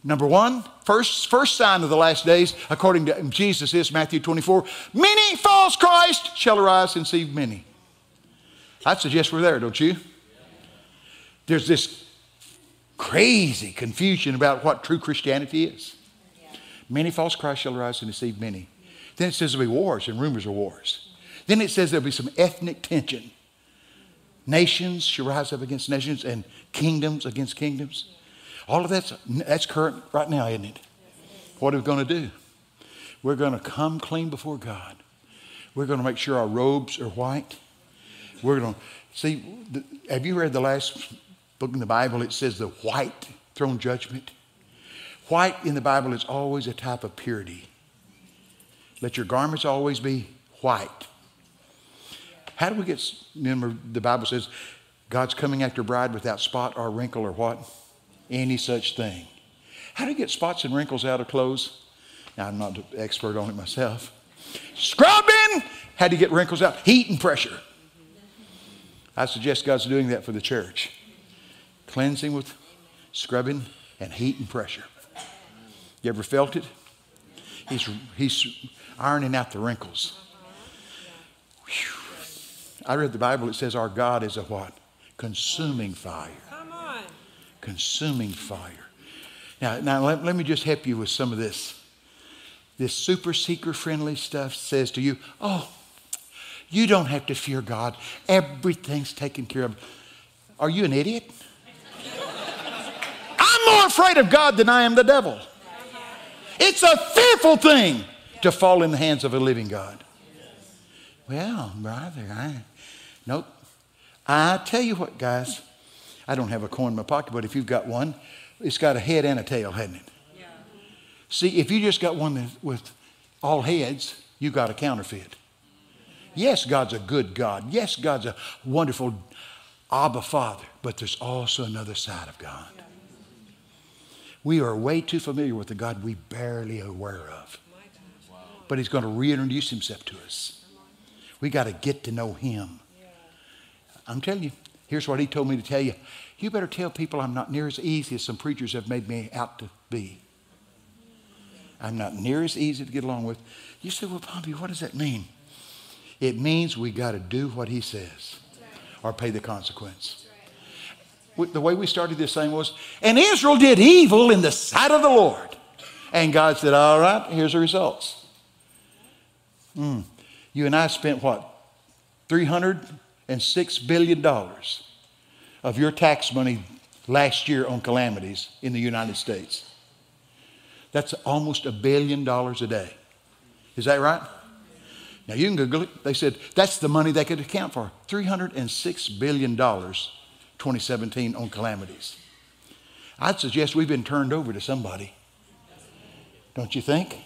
Number one, first, first sign of the last days, according to Jesus, is Matthew 24 many false Christ shall arise and deceive many. I suggest we're there, don't you? There's this crazy confusion about what true Christianity is. Many false Christ shall arise and deceive many. Then it says there'll be wars and rumors of wars. Then it says there'll be some ethnic tension. Nations shall rise up against nations and kingdoms against kingdoms. All of that's, that's current right now, isn't it? What are we going to do? We're going to come clean before God. We're going to make sure our robes are white. We're going to see. Have you read the last book in the Bible? It says the white throne judgment. White in the Bible is always a type of purity. Let your garments always be white. How do we get? Remember, the Bible says God's coming after bride without spot or wrinkle or what? Any such thing. How do you get spots and wrinkles out of clothes? Now, I'm not an expert on it myself. Scrubbing! How do you get wrinkles out? Heat and pressure. I suggest God's doing that for the church. Cleansing with scrubbing and heat and pressure. You ever felt it? He's, he's ironing out the wrinkles. Whew. I read the Bible, it says our God is a what? Consuming fire. Consuming fire. Now, now let, let me just help you with some of this. This super seeker friendly stuff says to you, oh, you don't have to fear God. Everything's taken care of. Are you an idiot? I'm more afraid of God than I am the devil. It's a fearful thing to fall in the hands of a living God. Well, brother, I, nope. I tell you what, guys, I don't have a coin in my pocket, but if you've got one, it's got a head and a tail, hasn't it? Yeah. See, if you just got one with all heads, you got a counterfeit. Yes, God's a good God. Yes, God's a wonderful Abba Father, but there's also another side of God. We are way too familiar with the God we barely aware of. But He's going to reintroduce Himself to us. We got to get to know Him. I'm telling you, here's what He told me to tell you. You better tell people I'm not near as easy as some preachers have made me out to be. I'm not near as easy to get along with. You say, well, Bobby, what does that mean? It means we got to do what he says or pay the consequence. The way we started this thing was, and Israel did evil in the sight of the Lord. And God said, All right, here's the results. Mm. You and I spent what? $306 billion of your tax money last year on calamities in the United States. That's almost a billion dollars a day. Is that right? Now you can Google it. They said that's the money they could account for $306 billion 2017 on calamities. I'd suggest we've been turned over to somebody. Don't you think?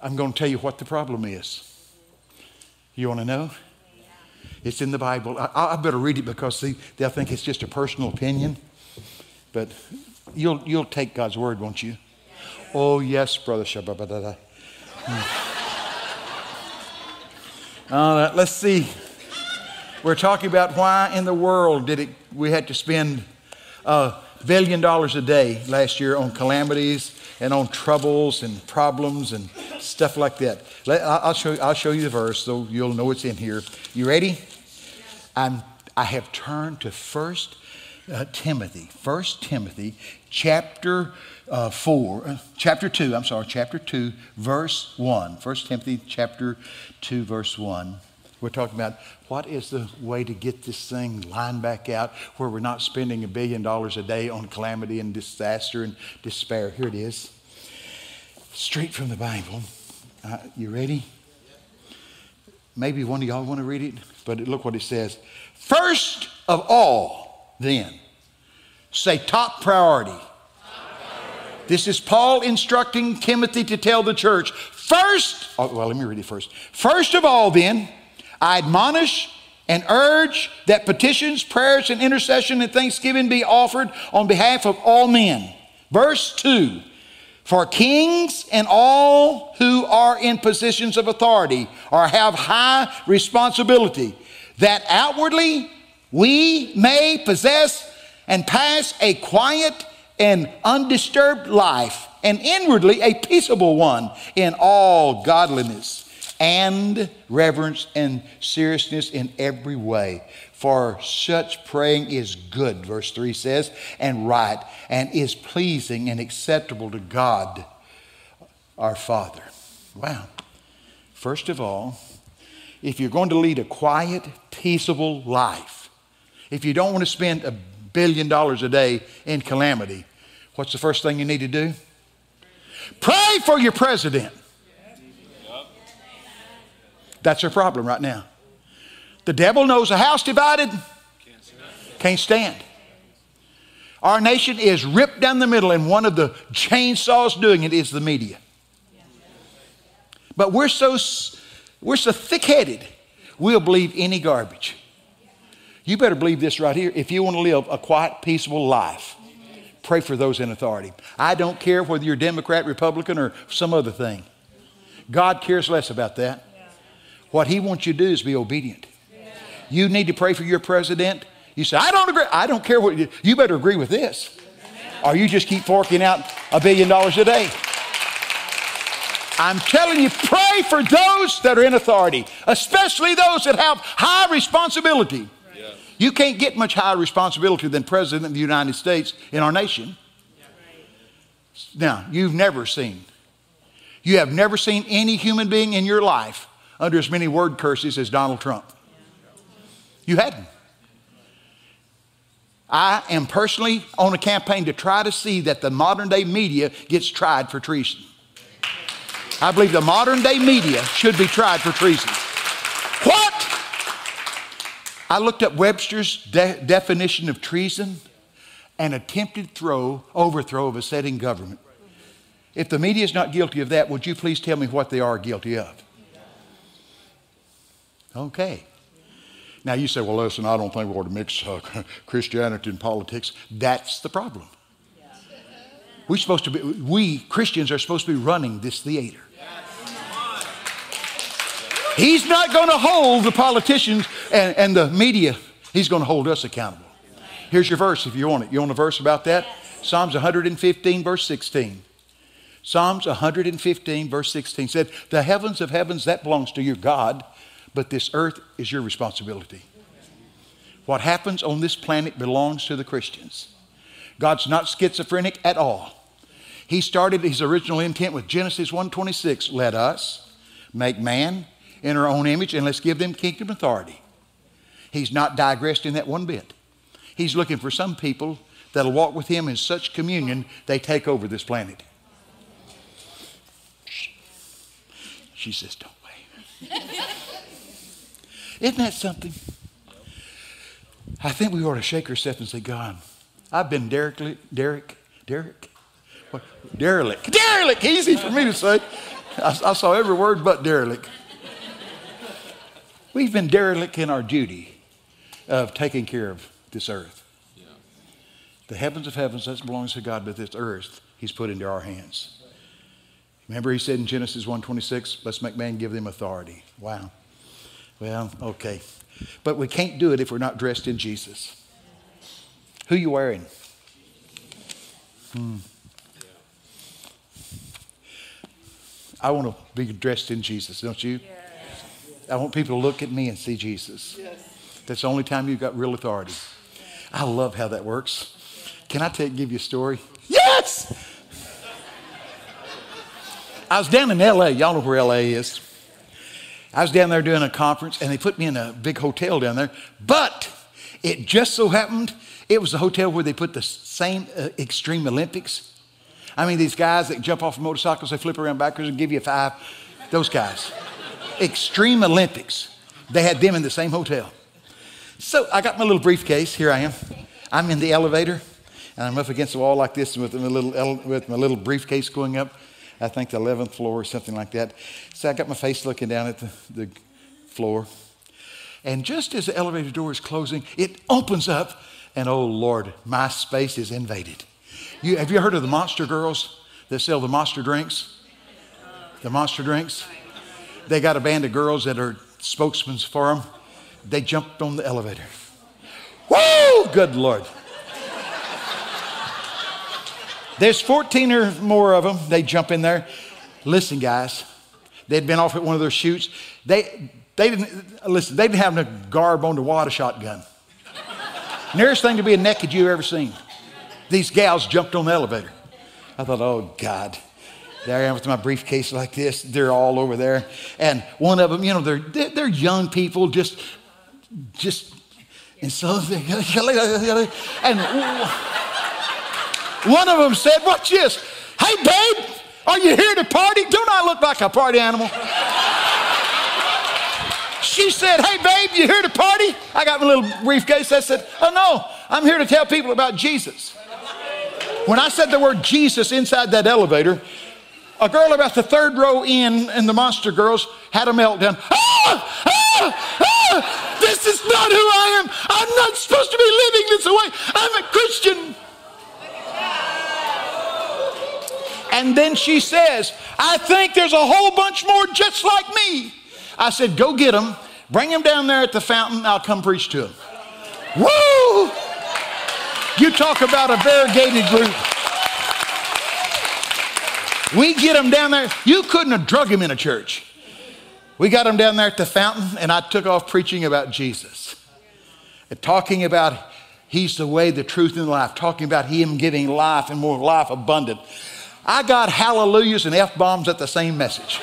I'm going to tell you what the problem is. You want to know? It's in the Bible. I, I better read it because they'll think it's just a personal opinion. But you'll, you'll take God's word, won't you? Oh, yes, Brother Shabbat. Uh, let's see. We're talking about why in the world did it, we had to spend a billion dollars a day last year on calamities and on troubles and problems and stuff like that. I'll, show, I'll show you the verse so you'll know it's in here. You ready? I'm, I have turned to First uh, Timothy, First Timothy chapter uh, 4, uh, chapter 2, I'm sorry, chapter 2, verse 1. 1 Timothy chapter 2, verse 1. We're talking about what is the way to get this thing lined back out where we're not spending a billion dollars a day on calamity and disaster and despair. Here it is. Straight from the Bible. Uh, you ready? Maybe one of y'all want to read it, but look what it says. First of all, then, say top priority this is Paul instructing Timothy to tell the church. First, oh, well, let me read it first. First of all, then, I admonish and urge that petitions, prayers, and intercession and thanksgiving be offered on behalf of all men. Verse 2 For kings and all who are in positions of authority or have high responsibility, that outwardly we may possess and pass a quiet and undisturbed life, and inwardly a peaceable one in all godliness and reverence and seriousness in every way. For such praying is good, verse 3 says, and right, and is pleasing and acceptable to God our Father. Wow. First of all, if you're going to lead a quiet, peaceable life, if you don't want to spend a billion dollars a day in calamity, What's the first thing you need to do? Pray for your president. That's your problem right now. The devil knows a house divided can't stand. Our nation is ripped down the middle, and one of the chainsaws doing it is the media. But we're so, we're so thick headed, we'll believe any garbage. You better believe this right here. If you want to live a quiet, peaceable life, Pray for those in authority. I don't care whether you're Democrat, Republican, or some other thing. God cares less about that. What He wants you to do is be obedient. You need to pray for your president. You say, I don't agree. I don't care what you You better agree with this. Or you just keep forking out a billion dollars a day. I'm telling you, pray for those that are in authority, especially those that have high responsibility. You can't get much higher responsibility than President of the United States in our nation. Now, you've never seen, you have never seen any human being in your life under as many word curses as Donald Trump. You hadn't. I am personally on a campaign to try to see that the modern day media gets tried for treason. I believe the modern day media should be tried for treason. What? I looked up Webster's de- definition of treason an attempted throw, overthrow of a sitting government. If the media is not guilty of that, would you please tell me what they are guilty of? Okay. Now you say, well, listen, I don't think we ought to mix uh, Christianity and politics. That's the problem. We're supposed to be, we Christians are supposed to be running this theater. He's not going to hold the politicians and, and the media, he's going to hold us accountable. Here's your verse if you want it. You want a verse about that? Psalms 115, verse 16. Psalms 115, verse 16 said, The heavens of heavens, that belongs to your God, but this earth is your responsibility. What happens on this planet belongs to the Christians. God's not schizophrenic at all. He started his original intent with Genesis 1:26, let us make man in our own image and let's give them kingdom authority. He's not digressed in that one bit. He's looking for some people that'll walk with him in such communion they take over this planet. She says, Don't wait. Isn't that something? I think we ought to shake ourselves and say, God, I've been Derek, Derek, Derek, what? derelict. Derelict, easy for me to say. I, I saw every word but derelict. We've been derelict in our duty of taking care of this earth. The heavens of heavens, that belongs to God, but this earth he's put into our hands. Remember he said in Genesis 1:26, let's make man give them authority. Wow. Well, okay. But we can't do it if we're not dressed in Jesus. Who you wearing? Hmm. I want to be dressed in Jesus, don't you? I want people to look at me and see Jesus. Yes. That's the only time you've got real authority. I love how that works. Can I take, give you a story? Yes! I was down in LA. Y'all know where LA is. I was down there doing a conference and they put me in a big hotel down there. But it just so happened it was the hotel where they put the same uh, Extreme Olympics. I mean, these guys that jump off motorcycles, they flip around backwards and give you a five. Those guys. Extreme Olympics. They had them in the same hotel. So I got my little briefcase. Here I am. I'm in the elevator, and I'm up against the wall like this with my little, with my little briefcase going up. I think the 11th floor or something like that. So I got my face looking down at the, the floor. And just as the elevator door is closing, it opens up, and oh Lord, my space is invaded. You, have you heard of the monster girls that sell the monster drinks? The monster drinks? They got a band of girls that are spokesmen for them. They jumped on the elevator. Woo! Good Lord. There's 14 or more of them. They jump in there. Listen, guys, they'd been off at one of their shoots. They, they didn't, listen, they didn't have a garb on to wad a shotgun. Nearest thing to be a naked you've ever seen. These gals jumped on the elevator. I thought, oh, God. There I am with my briefcase like this. They're all over there. And one of them, you know, they're, they're young people, just just and so and one of them said, "Watch this, hey babe, are you here to party? Don't I look like a party animal?" she said, "Hey babe, you here to party?" I got my little briefcase. I said, "Oh no, I'm here to tell people about Jesus." When I said the word Jesus inside that elevator, a girl about the third row in, and the monster girls had a meltdown. Ah! Ah! Ah! This is not who I am. I'm not supposed to be living this way. I'm a Christian. And then she says, I think there's a whole bunch more just like me. I said, Go get them, bring them down there at the fountain, I'll come preach to them. Woo! You talk about a variegated group. We get them down there. You couldn't have drug him in a church. We got them down there at the fountain, and I took off preaching about Jesus. and talking about He's the way, the truth, and the life, talking about Him giving life and more life abundant. I got hallelujahs and F bombs at the same message.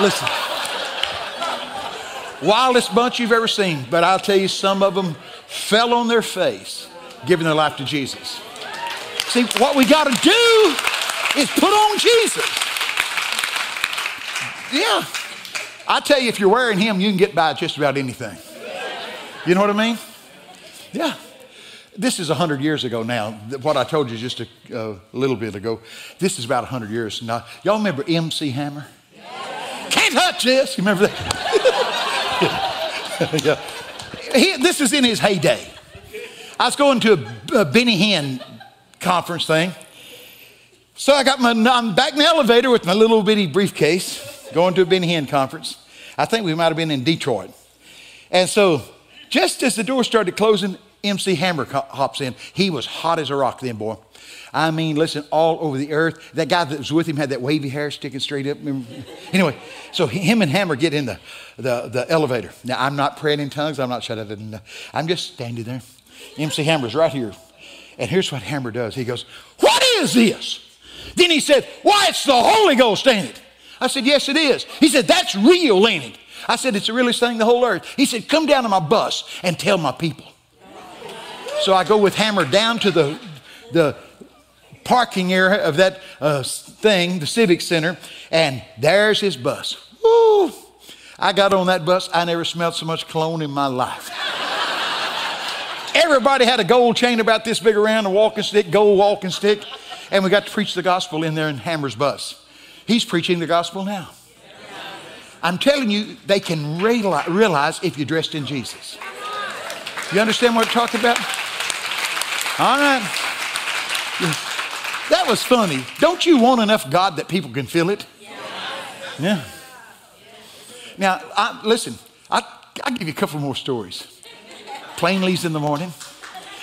Listen, wildest bunch you've ever seen, but I'll tell you, some of them fell on their face giving their life to Jesus. See, what we got to do is put on Jesus. Yeah. I tell you, if you're wearing Him, you can get by just about anything. You know what I mean? Yeah. This is 100 years ago now. What I told you just a, a little bit ago. This is about 100 years now. Y'all remember MC Hammer? Can't touch this. You remember that? yeah. He, this is in his heyday. I was going to a, a Benny Hinn conference thing. So I got my, I'm back in the elevator with my little bitty briefcase going to a Benny Hinn conference. I think we might have been in Detroit. And so just as the door started closing, MC Hammer hops in. He was hot as a rock then, boy. I mean, listen, all over the earth. That guy that was with him had that wavy hair sticking straight up. Anyway, so him and Hammer get in the, the, the elevator. Now, I'm not praying in tongues. I'm not shut up. I'm just standing there. MC Hammer's right here. And here's what Hammer does. He goes, What is this? Then he said, Why, it's the Holy Ghost, ain't it? I said, Yes, it is. He said, That's real, ain't it? I said, It's the realest thing in the whole earth. He said, Come down to my bus and tell my people. So I go with Hammer down to the, the parking area of that uh, thing, the Civic Center, and there's his bus. Woo! I got on that bus. I never smelled so much cologne in my life. Everybody had a gold chain about this big around, a walking stick, gold walking stick, and we got to preach the gospel in there in Hammer's bus. He's preaching the gospel now. I'm telling you, they can realize if you're dressed in Jesus. You understand what I'm talking about? All right. That was funny. Don't you want enough God that people can feel it? Yeah. Now, I, listen, I, I'll give you a couple more stories. Plainly's in the morning.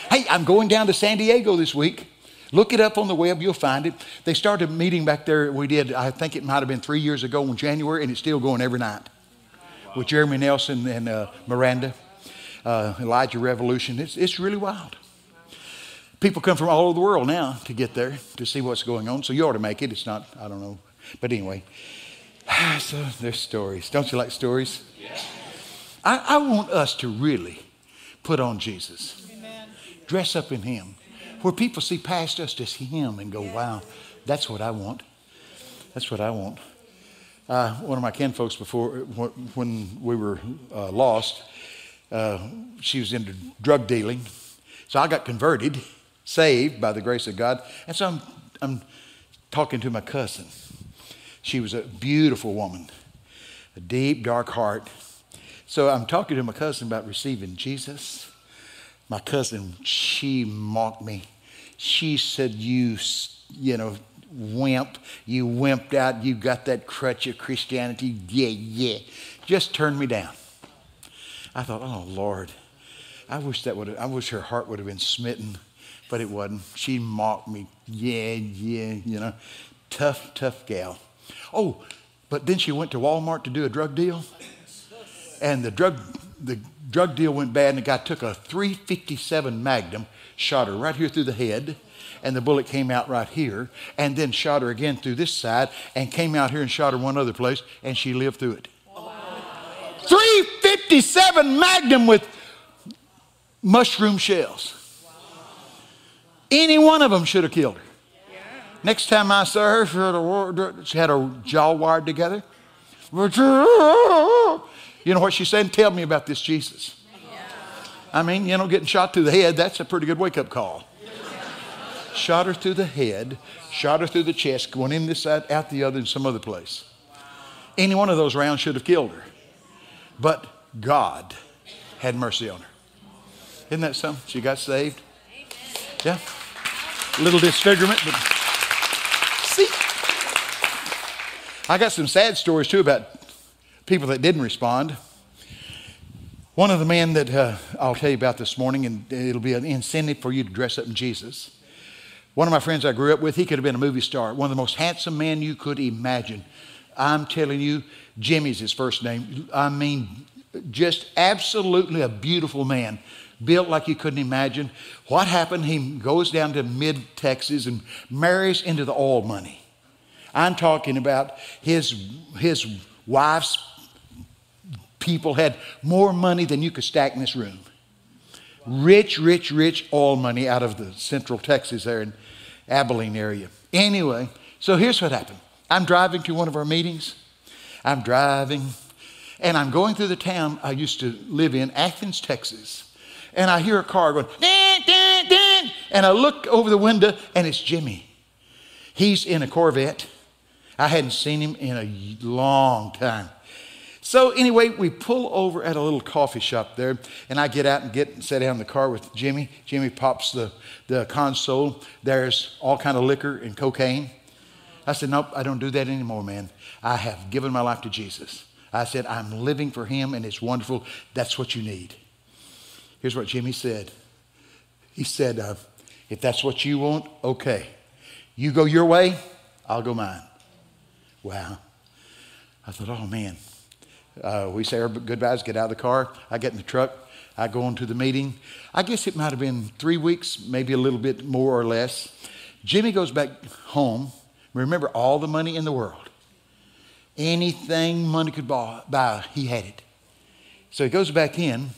Hey, I'm going down to San Diego this week. Look it up on the web, you'll find it. They started a meeting back there. We did, I think it might have been three years ago in January, and it's still going every night with Jeremy Nelson and uh, Miranda, uh, Elijah Revolution. It's, it's really wild. People come from all over the world now to get there to see what's going on. So you ought to make it. It's not, I don't know. But anyway, so there's stories. Don't you like stories? Yeah. I, I want us to really put on Jesus, Amen. dress up in Him, where people see past us to Him and go, wow, that's what I want. That's what I want. Uh, one of my kin folks before, when we were uh, lost, uh, she was into drug dealing. So I got converted saved by the grace of God. And so I'm, I'm talking to my cousin. She was a beautiful woman, a deep, dark heart. So I'm talking to my cousin about receiving Jesus. My cousin, she mocked me. She said, You, you know, wimp, you wimped out, you got that crutch of Christianity. Yeah, yeah. Just turned me down. I thought, Oh, Lord. I wish that would I wish her heart would have been smitten but it wasn't. She mocked me. Yeah, yeah, you know, tough, tough gal. Oh, but then she went to Walmart to do a drug deal, and the drug the drug deal went bad, and the guy took a 357 Magnum, shot her right here through the head, and the bullet came out right here, and then shot her again through this side, and came out here and shot her one other place, and she lived through it. 357 Magnum with mushroom shells. Any one of them should have killed her. Next time I saw her, she had, a, she had her jaw wired together. You know what she said? Tell me about this Jesus. I mean, you know, getting shot through the head, that's a pretty good wake up call. shot her through the head, shot her through the chest, going in this side, out the other, in some other place. Any one of those rounds should have killed her. But God had mercy on her. Isn't that something? She got saved. Yeah little disfigurement, but see, I got some sad stories too about people that didn't respond. One of the men that uh, I'll tell you about this morning, and it'll be an incentive for you to dress up in Jesus. One of my friends I grew up with, he could have been a movie star, one of the most handsome men you could imagine. I'm telling you, Jimmy's his first name. I mean, just absolutely a beautiful man, built like you couldn't imagine. What happened? He goes down to mid Texas and marries into the oil money. I'm talking about his, his wife's people had more money than you could stack in this room. Rich, rich, rich oil money out of the central Texas there in Abilene area. Anyway, so here's what happened. I'm driving to one of our meetings. I'm driving, and I'm going through the town I used to live in, Athens, Texas. And I hear a car going, dan, dan, dan, and I look over the window, and it's Jimmy. He's in a Corvette. I hadn't seen him in a long time. So anyway, we pull over at a little coffee shop there, and I get out and get and sit down in the car with Jimmy. Jimmy pops the, the console. There's all kind of liquor and cocaine. I said, Nope, I don't do that anymore, man. I have given my life to Jesus. I said, I'm living for him, and it's wonderful. That's what you need. Here's what Jimmy said. He said, uh, If that's what you want, okay. You go your way, I'll go mine. Wow. I thought, oh man. Uh, we say our goodbyes, get out of the car. I get in the truck. I go into the meeting. I guess it might have been three weeks, maybe a little bit more or less. Jimmy goes back home. Remember, all the money in the world. Anything money could buy, he had it. So he goes back in,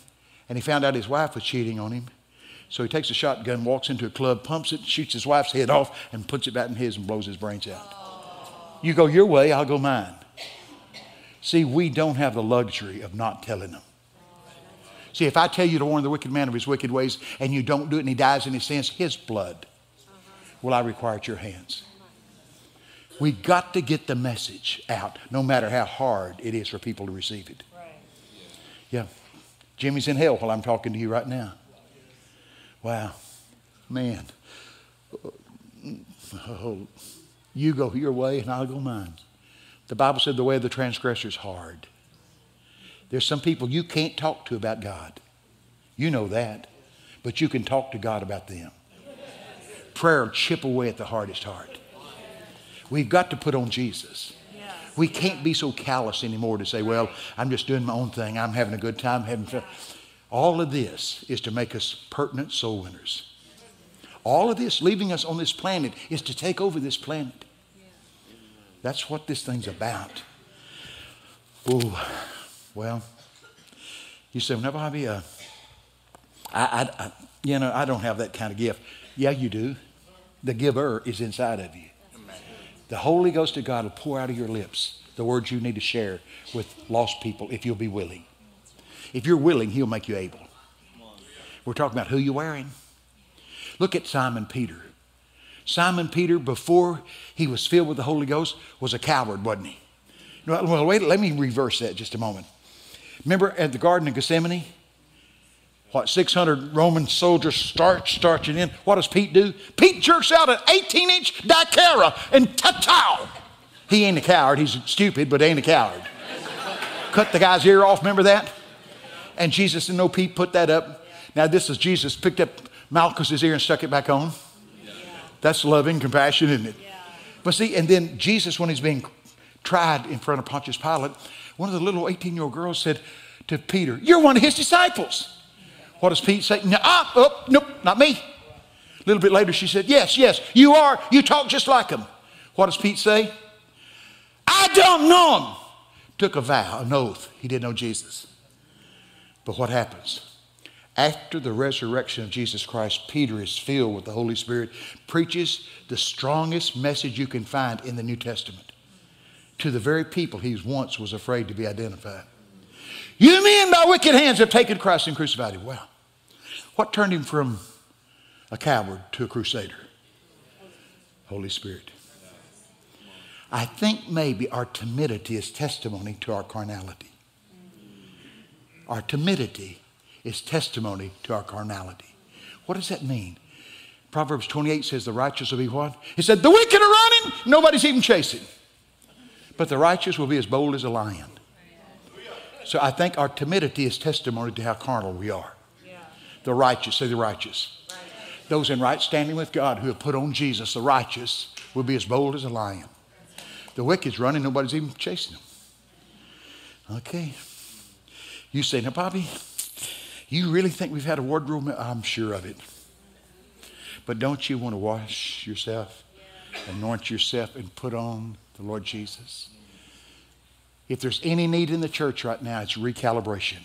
and he found out his wife was cheating on him. So he takes a shotgun, walks into a club, pumps it, shoots his wife's head off, and puts it back in his and blows his brains out. You go your way, I'll go mine. See, we don't have the luxury of not telling them. See, if I tell you to warn the wicked man of his wicked ways and you don't do it and he dies in his sins, his blood will I require at your hands. We got to get the message out, no matter how hard it is for people to receive it. Yeah. Jimmy's in hell while I'm talking to you right now. Wow. Man. Oh, you go your way and I'll go mine. The Bible said the way of the transgressor is hard. There's some people you can't talk to about God. You know that. But you can talk to God about them. Prayer will chip away at the hardest heart. We've got to put on Jesus. We can't be so callous anymore to say, well, I'm just doing my own thing. I'm having a good time. Having fun. All of this is to make us pertinent soul winners. All of this, leaving us on this planet, is to take over this planet. That's what this thing's about. Oh, well, you say, whenever I be a, I, I, I, you know, I don't have that kind of gift. Yeah, you do. The giver is inside of you. The Holy Ghost of God will pour out of your lips the words you need to share with lost people if you'll be willing. If you're willing, He'll make you able. We're talking about who you're wearing. Look at Simon Peter. Simon Peter, before he was filled with the Holy Ghost, was a coward, wasn't he? Well, wait, let me reverse that just a moment. Remember at the Garden of Gethsemane? What, 600 Roman soldiers start starching in. What does Pete do? Pete jerks out an 18 inch Daikara and ta ta! He ain't a coward. He's stupid, but ain't a coward. Cut the guy's ear off. Remember that? And Jesus said, No, Pete, put that up. Now, this is Jesus picked up Malchus's ear and stuck it back on. That's loving compassion, isn't it? But see, and then Jesus, when he's being tried in front of Pontius Pilate, one of the little 18 year old girls said to Peter, You're one of his disciples. What does Pete say? Ah, oh, nope, not me. A little bit later, she said, Yes, yes, you are. You talk just like him. What does Pete say? I don't know him. Took a vow, an oath. He didn't know Jesus. But what happens? After the resurrection of Jesus Christ, Peter is filled with the Holy Spirit, preaches the strongest message you can find in the New Testament to the very people he once was afraid to be identified. You men by wicked hands have taken Christ and crucified him. Well, what turned him from a coward to a crusader? Holy Spirit. I think maybe our timidity is testimony to our carnality. Our timidity is testimony to our carnality. What does that mean? Proverbs 28 says the righteous will be what? He said, the wicked are running, nobody's even chasing. But the righteous will be as bold as a lion. So I think our timidity is testimony to how carnal we are. The righteous, say the righteous. Those in right standing with God who have put on Jesus, the righteous, will be as bold as a lion. The wicked's running, nobody's even chasing them. Okay. You say, now, Bobby, you really think we've had a wardrobe? I'm sure of it. But don't you want to wash yourself, anoint yourself, and put on the Lord Jesus? If there's any need in the church right now, it's recalibration.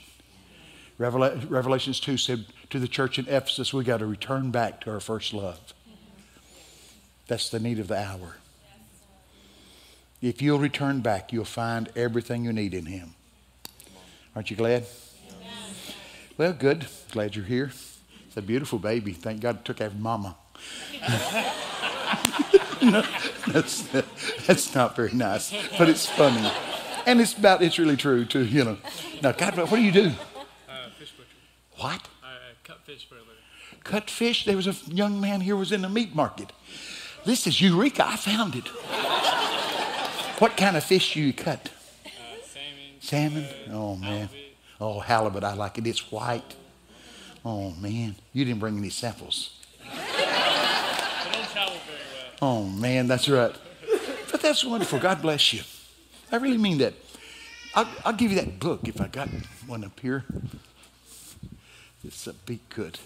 Revelations 2 said to the church in Ephesus, we got to return back to our first love. That's the need of the hour. If you'll return back, you'll find everything you need in Him. Aren't you glad? Well, good. Glad you're here. It's a beautiful baby. Thank God it took after Mama. no, that's, that's not very nice, but it's funny. And it's about, it's really true too, you know. Now, God, what do you do? Uh, fish butcher. What? I uh, cut fish for a living. Cut fish? There was a young man here was in the meat market. This is Eureka. I found it. what kind of fish do you cut? Uh, salmon. Salmon? Oh, man. halibut. Oh, halibut. I like it. It's white. Oh, man. You didn't bring any samples. They don't travel very well. Oh, man. That's right. But that's wonderful. God bless you. I really mean that. I'll, I'll give you that book if I got one up here. It's a be good.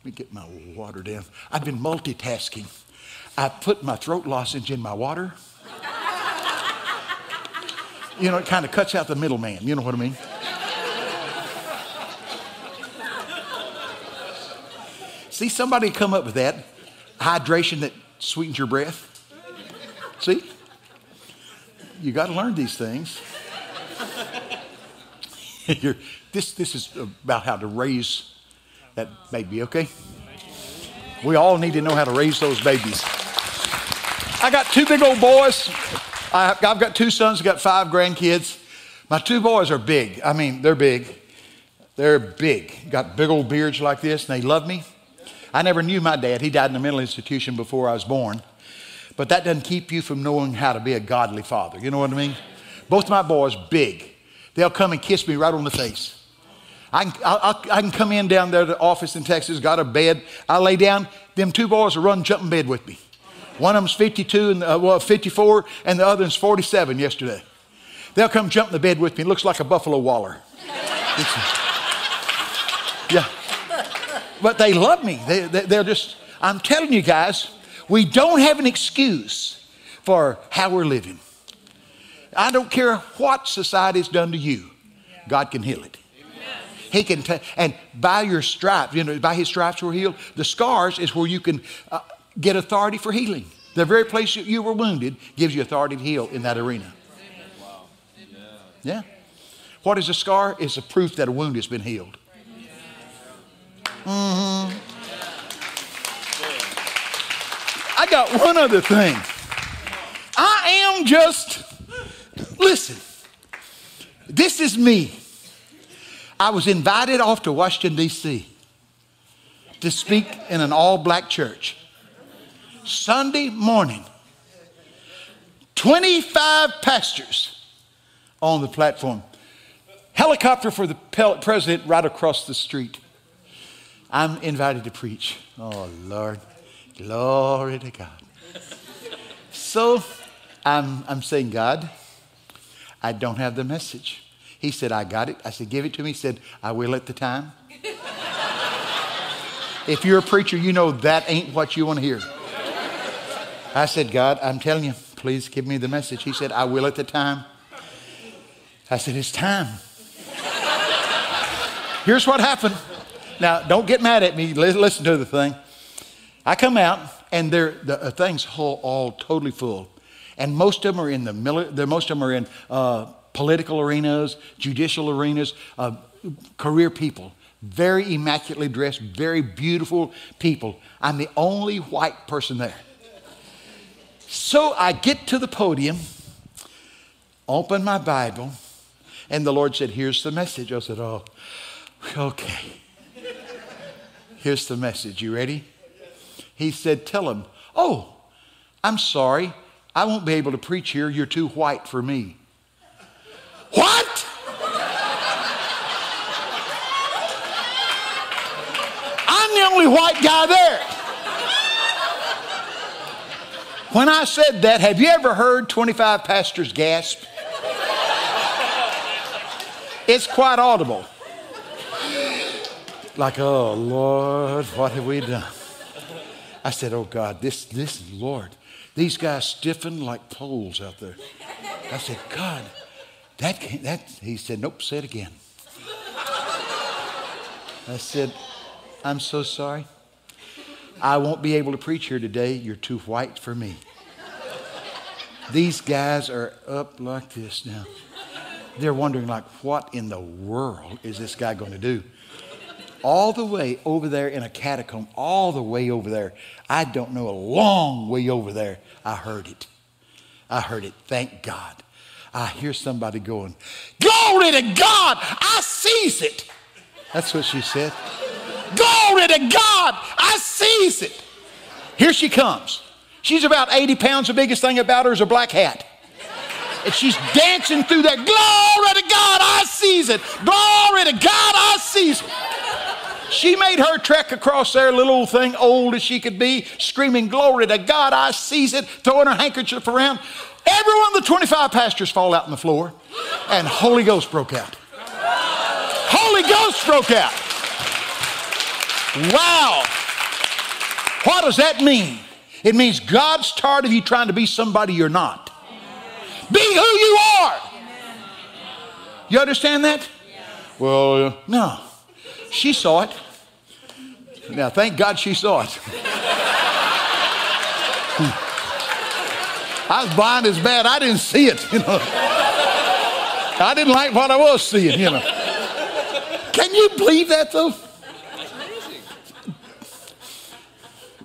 Let me get my water down. I've been multitasking. I put my throat lozenge in my water. You know, it kind of cuts out the middleman. You know what I mean? See, somebody come up with that hydration that sweetens your breath. See? You got to learn these things. This, this is about how to raise that baby, okay? We all need to know how to raise those babies. I got two big old boys. I, I've got two sons, I've got five grandkids. My two boys are big. I mean, they're big. They're big. Got big old beards like this, and they love me. I never knew my dad. He died in a mental institution before I was born. But that doesn't keep you from knowing how to be a godly father. You know what I mean? Both my boys, big. They'll come and kiss me right on the face. I can, I, I can come in down there to the office in Texas, got a bed. I lay down, them two boys will run, jump in bed with me. One of them's 52 and uh, well, 54, and the other one's 47 yesterday. They'll come jump in the bed with me. It looks like a buffalo waller. yeah. But they love me. They, they, they're just, I'm telling you guys, we don't have an excuse for how we're living. I don't care what society's done to you, God can heal it. He can, t- and by your stripes, you know, by his stripes we're healed. The scars is where you can uh, get authority for healing. The very place you were wounded gives you authority to heal in that arena. Yeah. What is a scar? It's a proof that a wound has been healed. Mm-hmm. I got one other thing. I am just, listen, this is me. I was invited off to Washington, D.C. to speak in an all black church. Sunday morning, 25 pastors on the platform. Helicopter for the president right across the street. I'm invited to preach. Oh, Lord. Glory to God. So I'm, I'm saying, God, I don't have the message. He said, I got it. I said, give it to me. He said, I will at the time. if you're a preacher, you know that ain't what you want to hear. I said, God, I'm telling you, please give me the message. He said, I will at the time. I said, it's time. Here's what happened. Now, don't get mad at me. Listen to the thing. I come out, and they're, the uh, thing's all, all totally full. And most of them are in the most of them are in uh, political arenas, judicial arenas, uh, career people. Very immaculately dressed, very beautiful people. I'm the only white person there. So I get to the podium, open my Bible, and the Lord said, Here's the message. I said, Oh, okay. Here's the message. You ready? He said, Tell him, Oh, I'm sorry. I won't be able to preach here. You're too white for me. What? I'm the only white guy there. When I said that, have you ever heard 25 pastors gasp? It's quite audible. like, oh, Lord, what have we done? I said, oh, God, this, this, Lord, these guys stiffen like poles out there. I said, God, that can't, that, he said, nope, say it again. I said, I'm so sorry. I won't be able to preach here today. You're too white for me. These guys are up like this now. They're wondering, like, what in the world is this guy going to do? All the way over there in a catacomb, all the way over there. I don't know, a long way over there. I heard it. I heard it. Thank God. I hear somebody going, Glory to God! I sees it. That's what she said. Glory to God! I sees it. Here she comes. She's about 80 pounds. The biggest thing about her is a black hat. And she's dancing through that. Glory to God, I sees it. Glory to God, I sees it. She made her trek across there, little old thing, old as she could be, screaming, Glory to God, I sees it, throwing her handkerchief around. Every one of the 25 pastors fall out on the floor, and Holy Ghost broke out. Holy Ghost broke out. Wow. What does that mean? It means God's tired of you trying to be somebody you're not. Be who you are. You understand that? Well, no. She saw it. Now, thank God she saw it. I was blind as bad. I didn't see it, you know. I didn't like what I was seeing, you know. Can you believe that, though?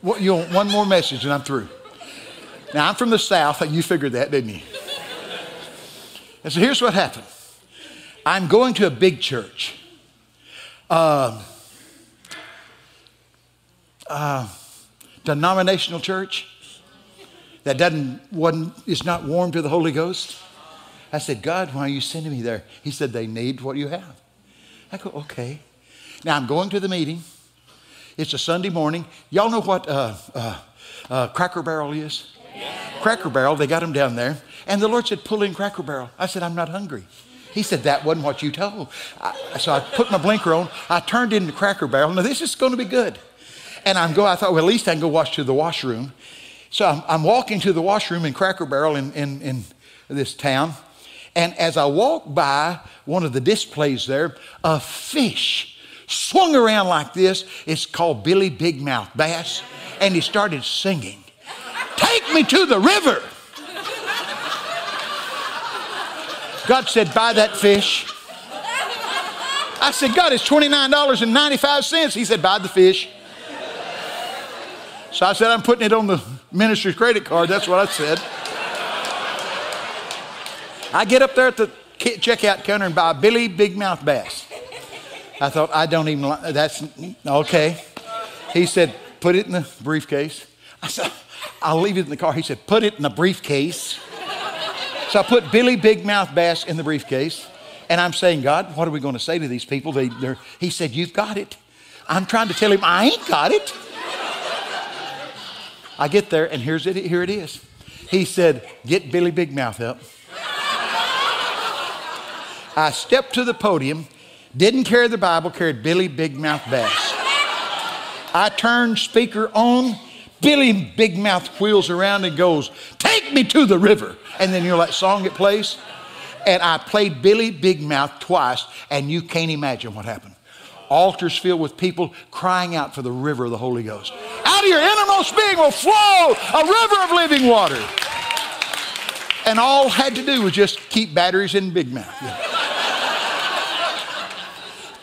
What, you want one more message and I'm through. Now, I'm from the South. You figured that, didn't you? And so here's what happened I'm going to a big church. Uh, uh, denominational church that doesn't wasn't is not warm to the Holy Ghost. I said, God, why are you sending me there? He said, they need what you have. I go, okay. Now I'm going to the meeting. It's a Sunday morning. Y'all know what uh, uh, uh, Cracker Barrel is? Cracker Barrel, they got them down there. And the Lord said, pull in Cracker Barrel. I said, I'm not hungry. He said, that wasn't what you told. I, so I put my blinker on. I turned into Cracker Barrel. Now, this is going to be good. And I'm going, I thought, well, at least I can go wash to the washroom. So I'm, I'm walking to the washroom in Cracker Barrel in, in, in this town. And as I walk by one of the displays there, a fish swung around like this. It's called Billy Big Mouth Bass. And he started singing, Take me to the river. God said, Buy that fish. I said, God, it's $29.95. He said, Buy the fish. So I said, I'm putting it on the minister's credit card. That's what I said. I get up there at the checkout counter and buy Billy Big Mouth Bass. I thought, I don't even like that's okay. He said, put it in the briefcase. I said, I'll leave it in the car. He said, put it in the briefcase. So I put Billy Big Mouth Bass in the briefcase. And I'm saying, God, what are we going to say to these people? They, he said, You've got it. I'm trying to tell him, I ain't got it. I get there, and here's it, here it is. He said, Get Billy Big Mouth up. I stepped to the podium, didn't carry the Bible, carried Billy Big Mouth Bass. I turned speaker on. Billy Big Mouth wheels around and goes, Take me to the river. And then you know that song that plays? And I played Billy Big Mouth twice, and you can't imagine what happened. Altars filled with people crying out for the river of the Holy Ghost. Out of your innermost being will flow a river of living water. And all had to do was just keep batteries in Big Mouth. Yeah.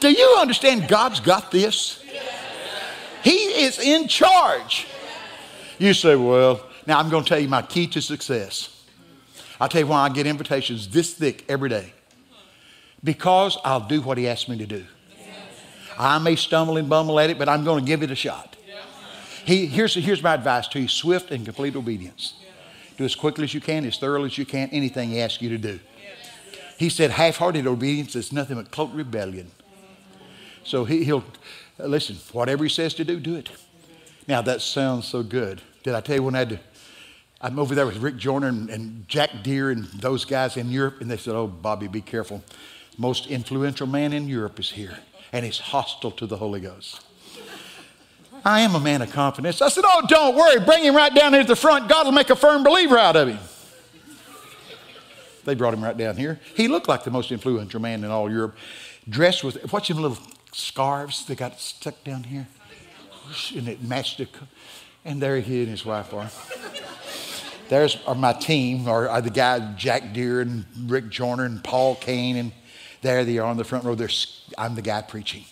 Do you understand God's got this? He is in charge. You say, well, now I'm going to tell you my key to success. I'll tell you why I get invitations this thick every day. Because I'll do what He asks me to do. I may stumble and bumble at it, but I'm going to give it a shot. He, here's, here's my advice to you swift and complete obedience. Do as quickly as you can, as thoroughly as you can, anything He asks you to do. He said half hearted obedience is nothing but cloak rebellion. So he, will listen, whatever he says to do, do it. Now that sounds so good. Did I tell you when I had to? I'm over there with Rick Joyner and, and Jack Deere and those guys in Europe, and they said, Oh, Bobby, be careful. Most influential man in Europe is here. And he's hostile to the Holy Ghost. I am a man of confidence. I said, Oh, don't worry. Bring him right down here at the front. God will make a firm believer out of him. They brought him right down here. He looked like the most influential man in all Europe, dressed with, watch him little scarves that got stuck down here. And it matched the, and there he and his wife are. There's uh, my team, or uh, the guy Jack Deere and Rick Joyner and Paul Cain, and there they are on the front row. There's, I'm the guy preaching.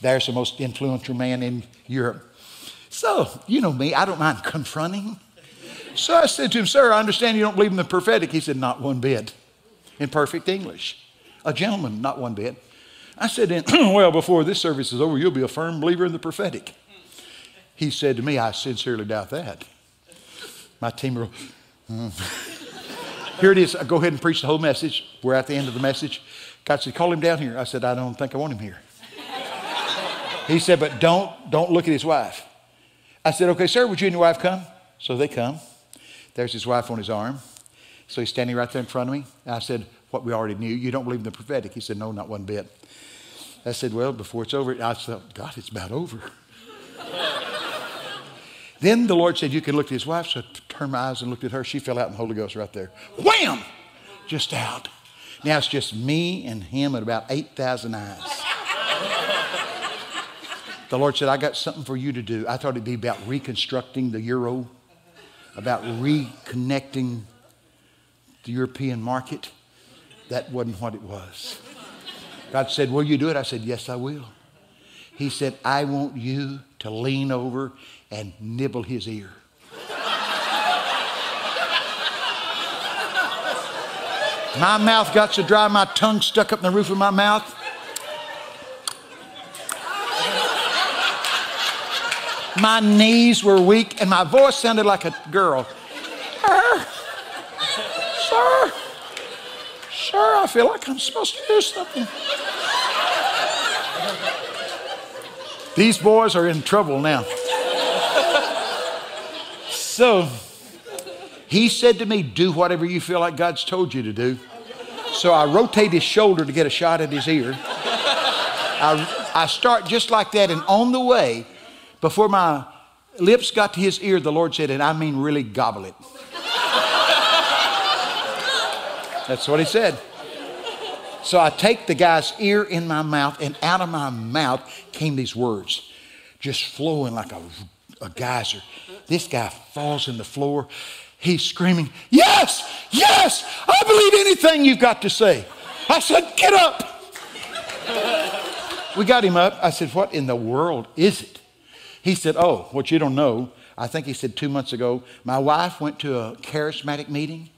There's the most influential man in Europe. So, you know me, I don't mind confronting. So I said to him, Sir, I understand you don't believe in the prophetic. He said, Not one bit. In perfect English. A gentleman, not one bit. I said, Well, before this service is over, you'll be a firm believer in the prophetic. He said to me, I sincerely doubt that. My team were, mm. here it is. I go ahead and preach the whole message. We're at the end of the message. God said, Call him down here. I said, I don't think I want him here. He said, But don't, don't look at his wife. I said, Okay, sir, would you and your wife come? So they come. There's his wife on his arm. So he's standing right there in front of me. I said, What we already knew. You don't believe in the prophetic. He said, No, not one bit. I said, Well, before it's over, I said, God, it's about over. then the Lord said, You can look at his wife. So I turned my eyes and looked at her. She fell out in the Holy Ghost right there. Wham! Just out. Now it's just me and him and about 8,000 eyes. the Lord said, I got something for you to do. I thought it'd be about reconstructing the euro, about reconnecting the European market. That wasn't what it was. God said, Will you do it? I said, Yes, I will. He said, I want you to lean over and nibble his ear. My mouth got so dry, my tongue stuck up in the roof of my mouth. My knees were weak, and my voice sounded like a girl. Sir, sir, sir, I feel like I'm supposed to do something. These boys are in trouble now. So, he said to me, Do whatever you feel like God's told you to do. So I rotate his shoulder to get a shot at his ear. I, I start just like that, and on the way, before my lips got to his ear, the Lord said, and I mean really gobble it. That's what he said. So I take the guy's ear in my mouth, and out of my mouth came these words, just flowing like a, a geyser. This guy falls in the floor. He's screaming, Yes, yes, I believe anything you've got to say. I said, Get up. we got him up. I said, What in the world is it? He said, Oh, what you don't know, I think he said two months ago, my wife went to a charismatic meeting,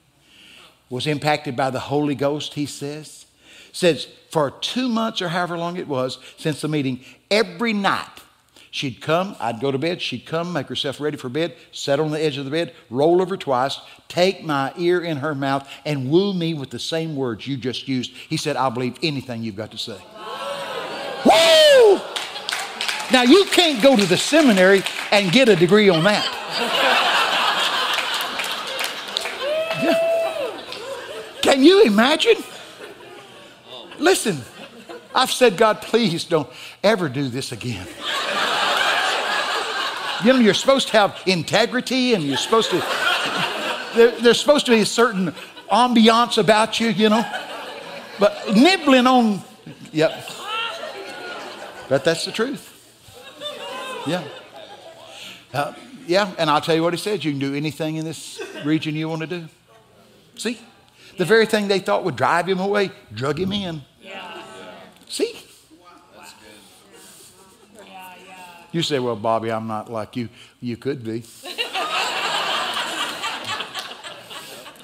was impacted by the Holy Ghost, he says. Says, for two months or however long it was since the meeting, every night She'd come, I'd go to bed, she'd come, make herself ready for bed, sit on the edge of the bed, roll over twice, take my ear in her mouth, and woo me with the same words you just used. He said, I'll believe anything you've got to say. Woo! Now, you can't go to the seminary and get a degree on that. Yeah. Can you imagine? Listen, I've said, God, please don't ever do this again. You know, you're supposed to have integrity and you're supposed to, there, there's supposed to be a certain ambiance about you, you know. But nibbling on, yep. But that's the truth. Yeah. Uh, yeah, and I'll tell you what he said you can do anything in this region you want to do. See? The very thing they thought would drive him away, drug him in. Yeah. See? You say, well, Bobby, I'm not like you. You could be.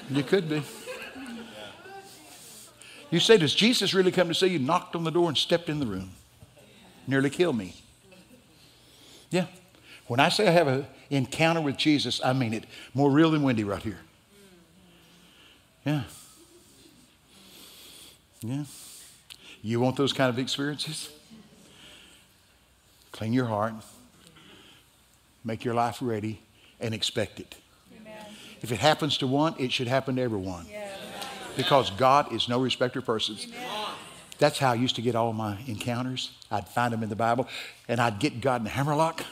you could be. You say, does Jesus really come to see you? Knocked on the door and stepped in the room. Nearly killed me. Yeah. When I say I have an encounter with Jesus, I mean it. More real than Wendy right here. Yeah. Yeah. You want those kind of experiences? Clean your heart, make your life ready, and expect it. Amen. If it happens to one, it should happen to everyone. Because God is no respecter of persons. Amen. That's how I used to get all my encounters. I'd find them in the Bible, and I'd get God in the hammerlock.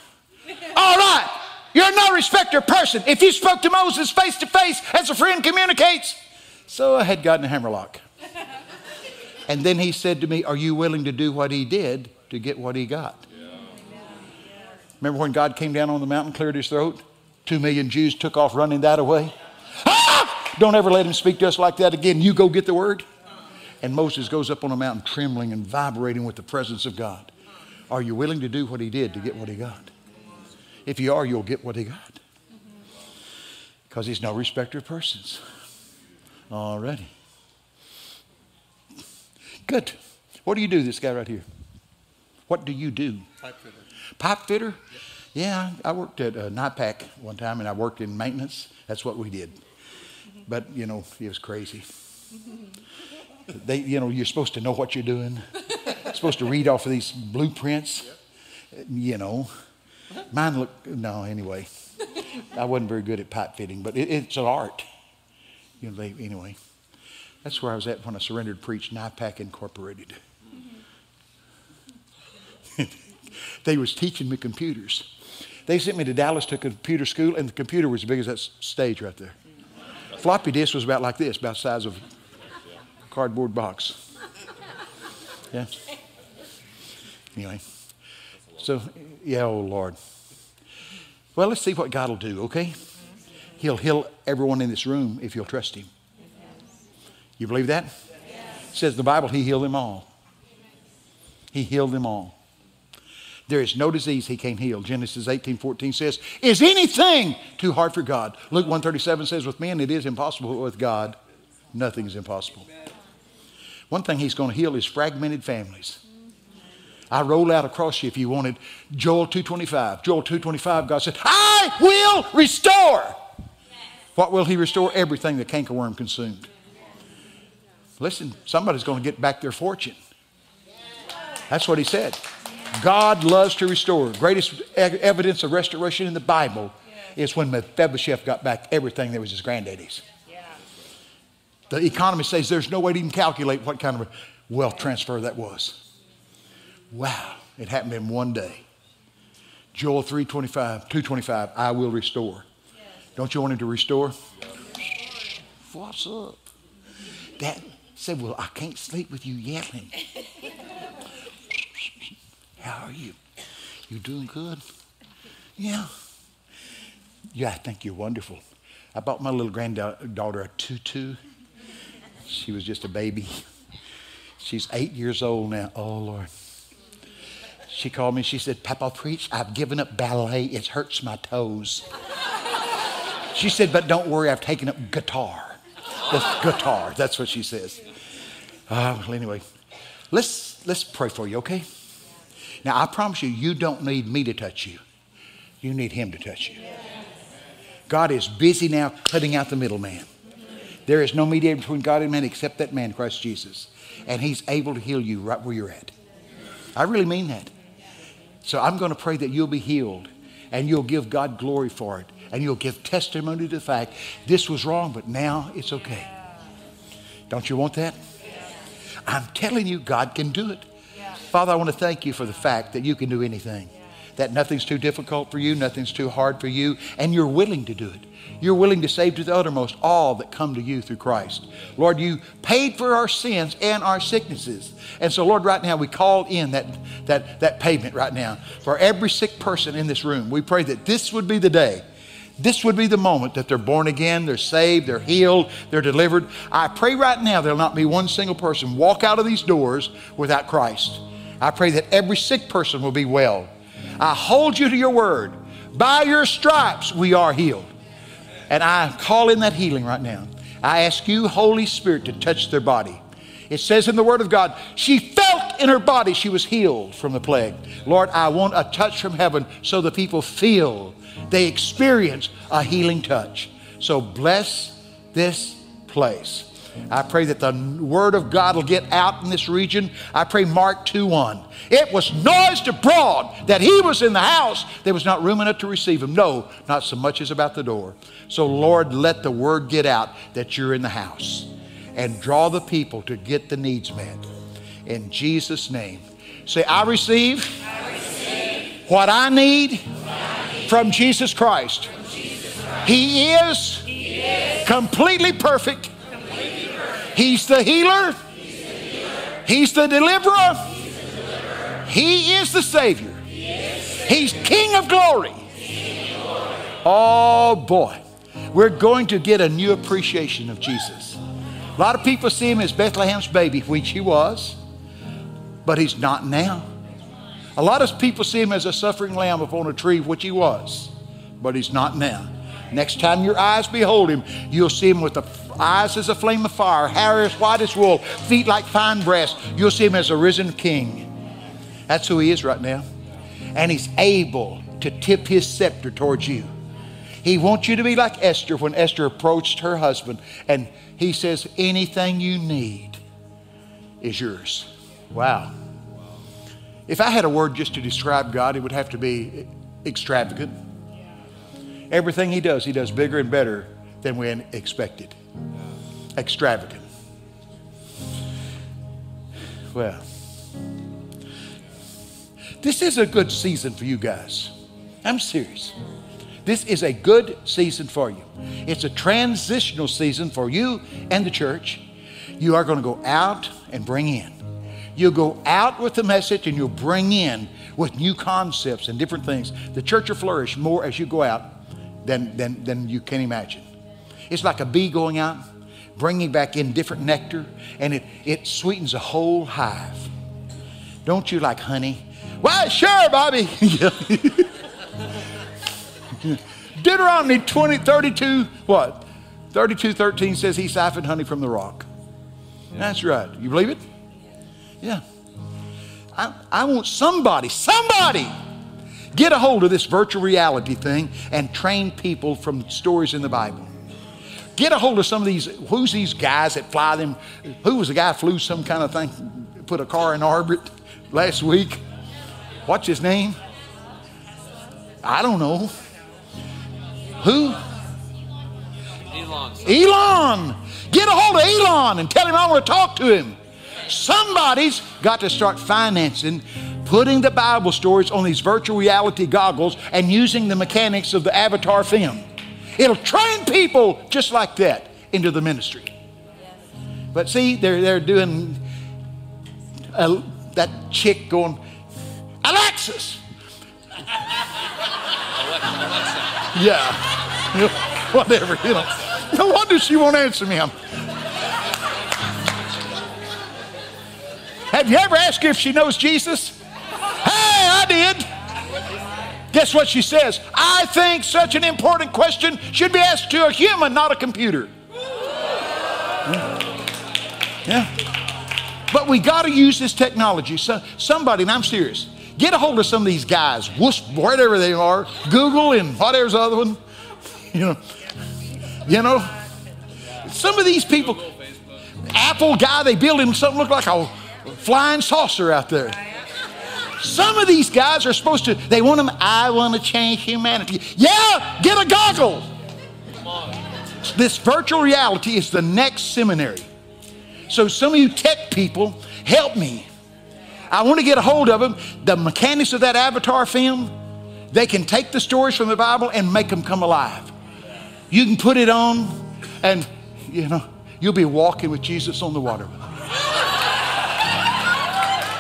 all right, you're no respecter person. If you spoke to Moses face to face as a friend communicates. So I had God in the hammerlock. and then he said to me, Are you willing to do what he did to get what he got? Remember when God came down on the mountain, cleared his throat? Two million Jews took off running that away. Ah! Don't ever let him speak to us like that again. You go get the word. And Moses goes up on a mountain trembling and vibrating with the presence of God. Are you willing to do what he did to get what he got? If you are, you'll get what he got. Because he's no respecter of persons. Already. Good. What do you do, this guy right here? What do you do? Pipe fitter? Yeah, I worked at uh, NIPAC one time and I worked in maintenance. That's what we did. But, you know, it was crazy. They, you know, you're supposed to know what you're doing. supposed to read off of these blueprints. You know, mine look no anyway. I wasn't very good at pipe fitting, but it, it's an art. You know, they, anyway. That's where I was at when I surrendered, preached NIPAC Incorporated. They was teaching me computers. They sent me to Dallas to computer school, and the computer was as big as that stage right there. Floppy disk was about like this, about the size of a cardboard box. Yeah. Anyway, so yeah, oh Lord. Well, let's see what God will do. Okay, He'll heal everyone in this room if you'll trust Him. You believe that? It says the Bible, He healed them all. He healed them all. There is no disease he can't heal. Genesis 18, 14 says, Is anything too hard for God? Luke 137 says, With men it is impossible, but with God, nothing is impossible. One thing he's going to heal is fragmented families. I roll out across you if you wanted Joel 225. Joel 225, God said, I will restore. What will he restore? Everything the cankerworm consumed. Listen, somebody's going to get back their fortune. That's what he said. God loves to restore. Greatest evidence of restoration in the Bible is when Mephibosheth got back everything that was his granddaddy's. The economist says there's no way to even calculate what kind of wealth transfer that was. Wow, it happened in one day. Joel 325, 225, I will restore. Don't you want him to restore? What's up? Dad said, Well, I can't sleep with you yelling. How are you? You doing good? Yeah. Yeah, I think you're wonderful. I bought my little granddaughter a tutu. She was just a baby. She's eight years old now. Oh, Lord. She called me. She said, Papa, preach. I've given up ballet. It hurts my toes. She said, but don't worry. I've taken up guitar. That's guitar. That's what she says. Uh, well, anyway, let's, let's pray for you, okay? Now, I promise you, you don't need me to touch you. You need Him to touch you. God is busy now cutting out the middleman. There is no mediator between God and man except that man, Christ Jesus. And He's able to heal you right where you're at. I really mean that. So I'm going to pray that you'll be healed and you'll give God glory for it. And you'll give testimony to the fact this was wrong, but now it's okay. Don't you want that? I'm telling you, God can do it. Father, I want to thank you for the fact that you can do anything, that nothing's too difficult for you, nothing's too hard for you, and you're willing to do it. You're willing to save to the uttermost all that come to you through Christ. Lord, you paid for our sins and our sicknesses. And so, Lord, right now we call in that, that, that payment right now for every sick person in this room. We pray that this would be the day this would be the moment that they're born again, they're saved, they're healed, they're delivered. I pray right now there'll not be one single person walk out of these doors without Christ. I pray that every sick person will be well. I hold you to your word. By your stripes we are healed. And I call in that healing right now. I ask you, Holy Spirit, to touch their body. It says in the Word of God, she felt in her body she was healed from the plague. Lord, I want a touch from heaven so the people feel, they experience a healing touch. So bless this place. I pray that the word of God will get out in this region. I pray Mark 2 1. It was noised abroad that he was in the house. There was not room enough to receive him. No, not so much as about the door. So, Lord, let the word get out that you're in the house and draw the people to get the needs met. in Jesus' name. Say, I receive, what I need, from Jesus Christ. He, is completely perfect. He's the healer. He's the deliverer. He is the Savior. He's King of glory. Oh boy, we're going to get a new appreciation of Jesus. A lot of people see him as Bethlehem's baby, which he was, but he's not now. A lot of people see him as a suffering lamb upon a tree, which he was, but he's not now. Next time your eyes behold him, you'll see him with the eyes as a flame of fire, hair as white as wool, feet like fine brass. You'll see him as a risen king. That's who he is right now. And he's able to tip his scepter towards you. He wants you to be like Esther when Esther approached her husband and he says, Anything you need is yours. Wow. If I had a word just to describe God, it would have to be extravagant. Everything he does, he does bigger and better than we expected. Extravagant. Well, this is a good season for you guys. I'm serious. This is a good season for you. It's a transitional season for you and the church. You are going to go out and bring in. You'll go out with the message and you'll bring in with new concepts and different things. The church will flourish more as you go out than, than, than you can imagine. It's like a bee going out, bringing back in different nectar, and it, it sweetens a whole hive. Don't you like honey? Why, sure, Bobby. Deuteronomy 20, 32, what? 32, 13 says he siphoned honey from the rock. Yeah. That's right. You believe it? Yeah. I, I want somebody, somebody, get a hold of this virtual reality thing and train people from stories in the Bible. Get a hold of some of these, who's these guys that fly them? Who was the guy flew some kind of thing, put a car in orbit last week? What's his name? I don't know. Who? Elon. Elon. Get a hold of Elon and tell him I want to talk to him. Somebody's got to start financing putting the Bible stories on these virtual reality goggles and using the mechanics of the avatar film. It'll train people just like that into the ministry. But see, they're, they're doing that chick going, Alexis. yeah. Whatever, you know. No wonder she won't answer me. Have you ever asked her if she knows Jesus? Hey, I did. Guess what she says? I think such an important question should be asked to a human, not a computer. Yeah. yeah. But we got to use this technology. So somebody, and I'm serious, get a hold of some of these guys, whatever they are, Google and whatever's the other one. You know, you know, some of these people, Apple guy, they build him something look like a flying saucer out there. Some of these guys are supposed to, they want them, I want to change humanity. Yeah, get a goggle. This virtual reality is the next seminary. So, some of you tech people, help me. I want to get a hold of them. The mechanics of that avatar film, they can take the stories from the Bible and make them come alive. You can put it on, and you know, you'll be walking with Jesus on the water.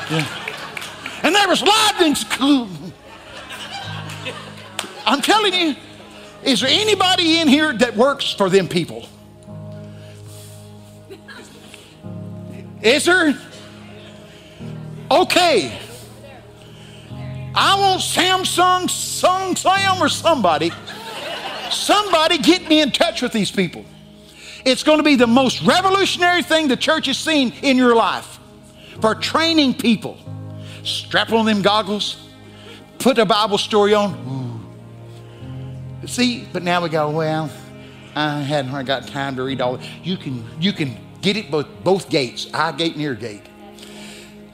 Yeah. There was lightning. I'm telling you, is there anybody in here that works for them people? Is there? Okay. I want Samsung, Sung Sam, or somebody. Somebody get me in touch with these people. It's going to be the most revolutionary thing the church has seen in your life for training people. Strap on them goggles, put a Bible story on. Ooh. See, but now we go, well, I hadn't got time to read all. You can you can get it both both gates, eye gate and ear gate.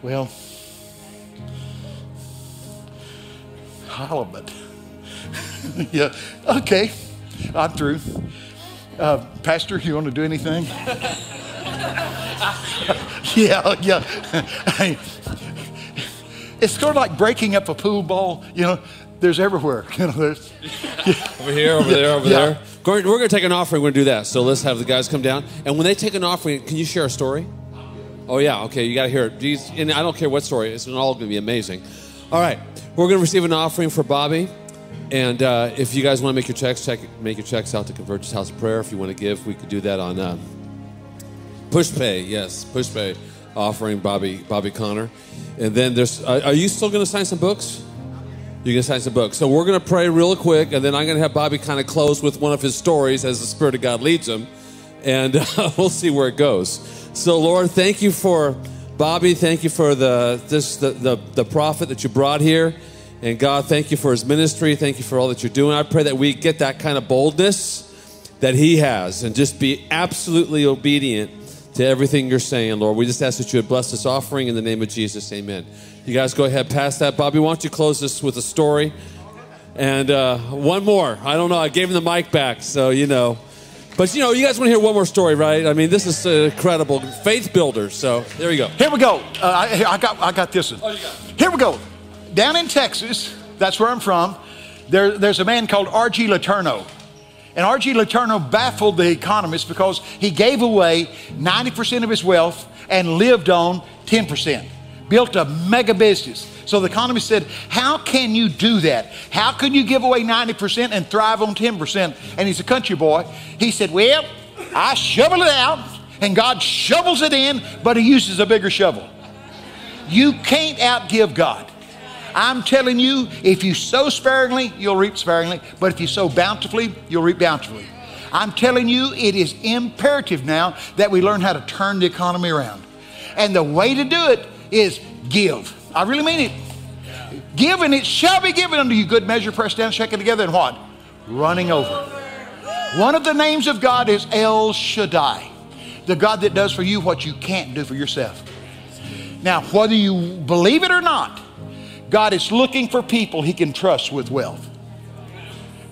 Well, halibut. yeah, okay, I'm through. Uh, Pastor, you want to do anything? yeah, yeah. it's sort of like breaking up a pool ball. You know, there's everywhere. You know, there's over here, over there, over Yeah. there. We're going to take an offering. We're going to do that. So let's have the guys come down. And when they take an offering, can you share a story? Oh yeah, okay. You got to hear it. These, and I don't care what story. It's all going to be amazing. All right, we're going to receive an offering for Bobby. And uh, if you guys want to make your checks, check, make your checks out to Convergence House of Prayer. If you want to give, we could do that on uh, Push Pay. Yes, Push Pay offering Bobby Bobby Conner. And then there's. Uh, are you still going to sign some books? You're going to sign some books. So we're going to pray real quick, and then I'm going to have Bobby kind of close with one of his stories as the Spirit of God leads him, and uh, we'll see where it goes. So Lord, thank you for Bobby. Thank you for the this the, the the prophet that you brought here, and God, thank you for his ministry. Thank you for all that you're doing. I pray that we get that kind of boldness that he has, and just be absolutely obedient to everything you're saying, Lord. We just ask that you would bless this offering in the name of Jesus. Amen. You guys go ahead past that. Bobby, why don't you close this with a story? And uh, one more. I don't know. I gave him the mic back, so you know. But you know, you guys want to hear one more story, right? I mean, this is uh, incredible. Faith builder. So there you go. Here we go. Uh, I, I got I got this one. Oh, you got Here we go. Down in Texas, that's where I'm from. There, there's a man called R.G. Letourneau. And R.G. Letourneau baffled the economists because he gave away 90% of his wealth and lived on 10%. Built a mega business. So the economist said, How can you do that? How can you give away 90% and thrive on 10%? And he's a country boy. He said, Well, I shovel it out, and God shovels it in, but he uses a bigger shovel. You can't outgive God. I'm telling you, if you sow sparingly, you'll reap sparingly. But if you sow bountifully, you'll reap bountifully. I'm telling you, it is imperative now that we learn how to turn the economy around. And the way to do it is give. I really mean it. Give and it shall be given unto you. Good measure, pressed down, shaken together, and what? Running over. One of the names of God is El Shaddai, the God that does for you what you can't do for yourself. Now, whether you believe it or not, God is looking for people he can trust with wealth.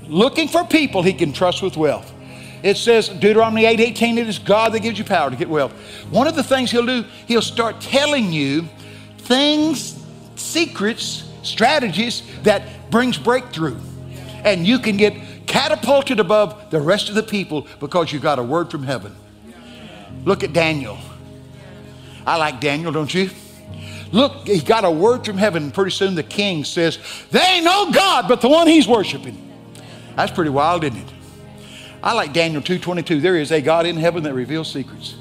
Looking for people he can trust with wealth. It says, Deuteronomy 8 18, it is God that gives you power to get wealth. One of the things he'll do, he'll start telling you things, secrets, strategies that brings breakthrough. And you can get catapulted above the rest of the people because you got a word from heaven. Look at Daniel. I like Daniel, don't you? Look, he got a word from heaven. Pretty soon the king says, There ain't no God but the one he's worshiping. That's pretty wild, isn't it? I like Daniel 2.22. There is a God in heaven that reveals secrets.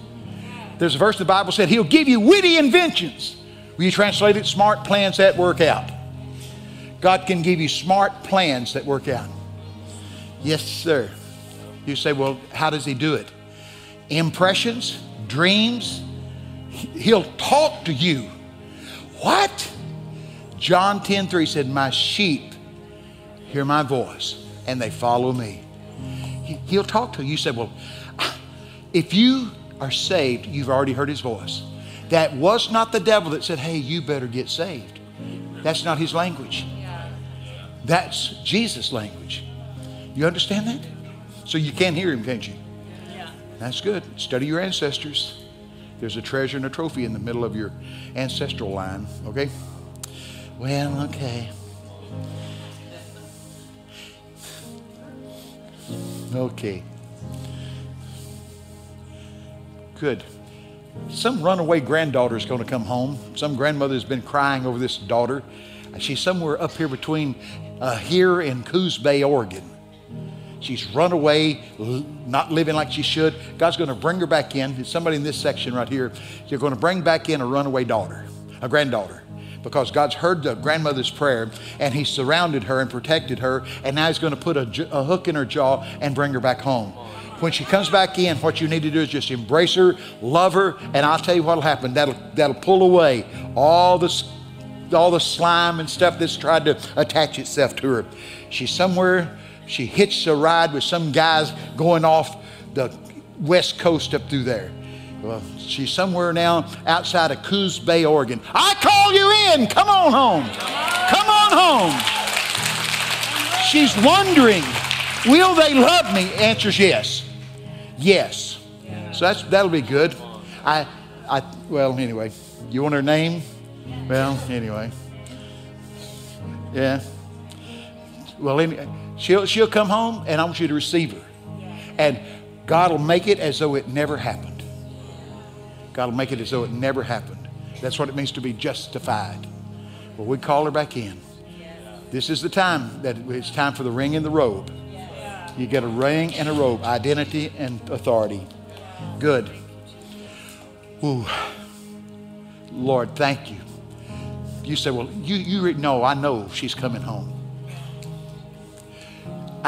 There's a verse in the Bible said, He'll give you witty inventions. Will you translate it? Smart plans that work out. God can give you smart plans that work out. Yes, sir. You say, well, how does he do it? Impressions, dreams. He'll talk to you. What? John 10 3 said, My sheep hear my voice and they follow me. He- He'll talk to you. You say, Well, if you are saved, you've already heard his voice. That was not the devil that said, Hey, you better get saved. That's not his language. That's Jesus' language. You understand that? So you can't hear him, can't you? That's good. Study your ancestors. There's a treasure and a trophy in the middle of your ancestral line, okay? Well, okay. Okay. Good. Some runaway granddaughter is going to come home. Some grandmother has been crying over this daughter. She's somewhere up here between uh, here and Coos Bay, Oregon. She's run away, not living like she should. God's going to bring her back in. There's somebody in this section right here. You're going to bring back in a runaway daughter, a granddaughter, because God's heard the grandmother's prayer and He surrounded her and protected her. And now He's going to put a hook in her jaw and bring her back home. When she comes back in, what you need to do is just embrace her, love her, and I'll tell you what'll happen. That'll that'll pull away all this all the slime and stuff that's tried to attach itself to her. She's somewhere, she hitched a ride with some guys going off the west coast up through there. Well, she's somewhere now outside of Coos Bay, Oregon. I call you in. Come on home. Come on home. She's wondering, will they love me? Answers yes. Yes. So that's, that'll be good. I, I, well, anyway, you want her name? Well, anyway. Yeah. Well, anyway, she'll, she'll come home and I want you to receive her. And God will make it as though it never happened. God will make it as though it never happened. That's what it means to be justified. Well, we call her back in. This is the time that it's time for the ring and the robe. You get a ring and a robe, identity and authority. Good. Ooh. Lord, thank you. You say, well, you, you know, I know she's coming home.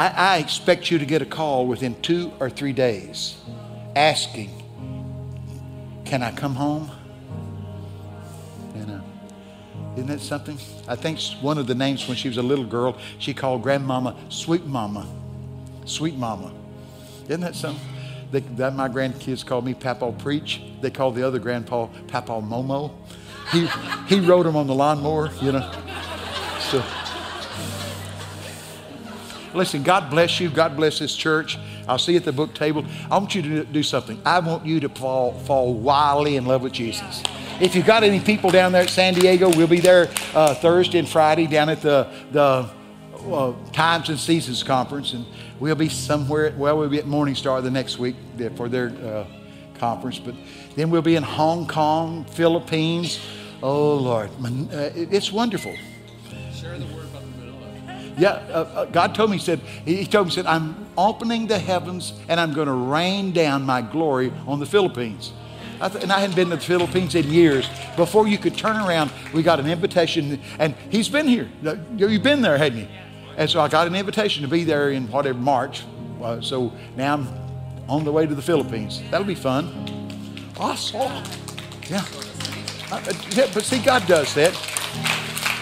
I, I expect you to get a call within two or three days asking, Can I come home? You uh, know, isn't that something? I think one of the names when she was a little girl, she called grandmama Sweet Mama. Sweet Mama. Isn't that something? They, that my grandkids call me Papa Preach. They call the other grandpa Papa Momo. He, he rode him on the lawnmower, you know. So, listen, God bless you. God bless this church. I'll see you at the book table. I want you to do something. I want you to fall, fall wildly in love with Jesus. If you've got any people down there at San Diego, we'll be there uh, Thursday and Friday down at the, the uh, Times and Seasons Conference. And we'll be somewhere, at, well, we'll be at Morning Star the next week for their uh, conference. But then we'll be in Hong Kong, Philippines. Oh, Lord. Uh, it's wonderful. Share the word. Yeah, uh, uh, God told me, he said, He told me, said, I'm opening the heavens and I'm going to rain down my glory on the Philippines. I th- and I hadn't been to the Philippines in years. Before you could turn around, we got an invitation, and he's been here. You've been there, hadn't you? And so I got an invitation to be there in whatever March. Uh, so now I'm on the way to the Philippines. That'll be fun. Awesome. Yeah. Uh, yeah but see, God does that.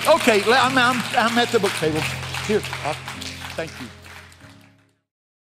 Okay, I'm, I'm, I'm at the book table. Here, uh, thank you.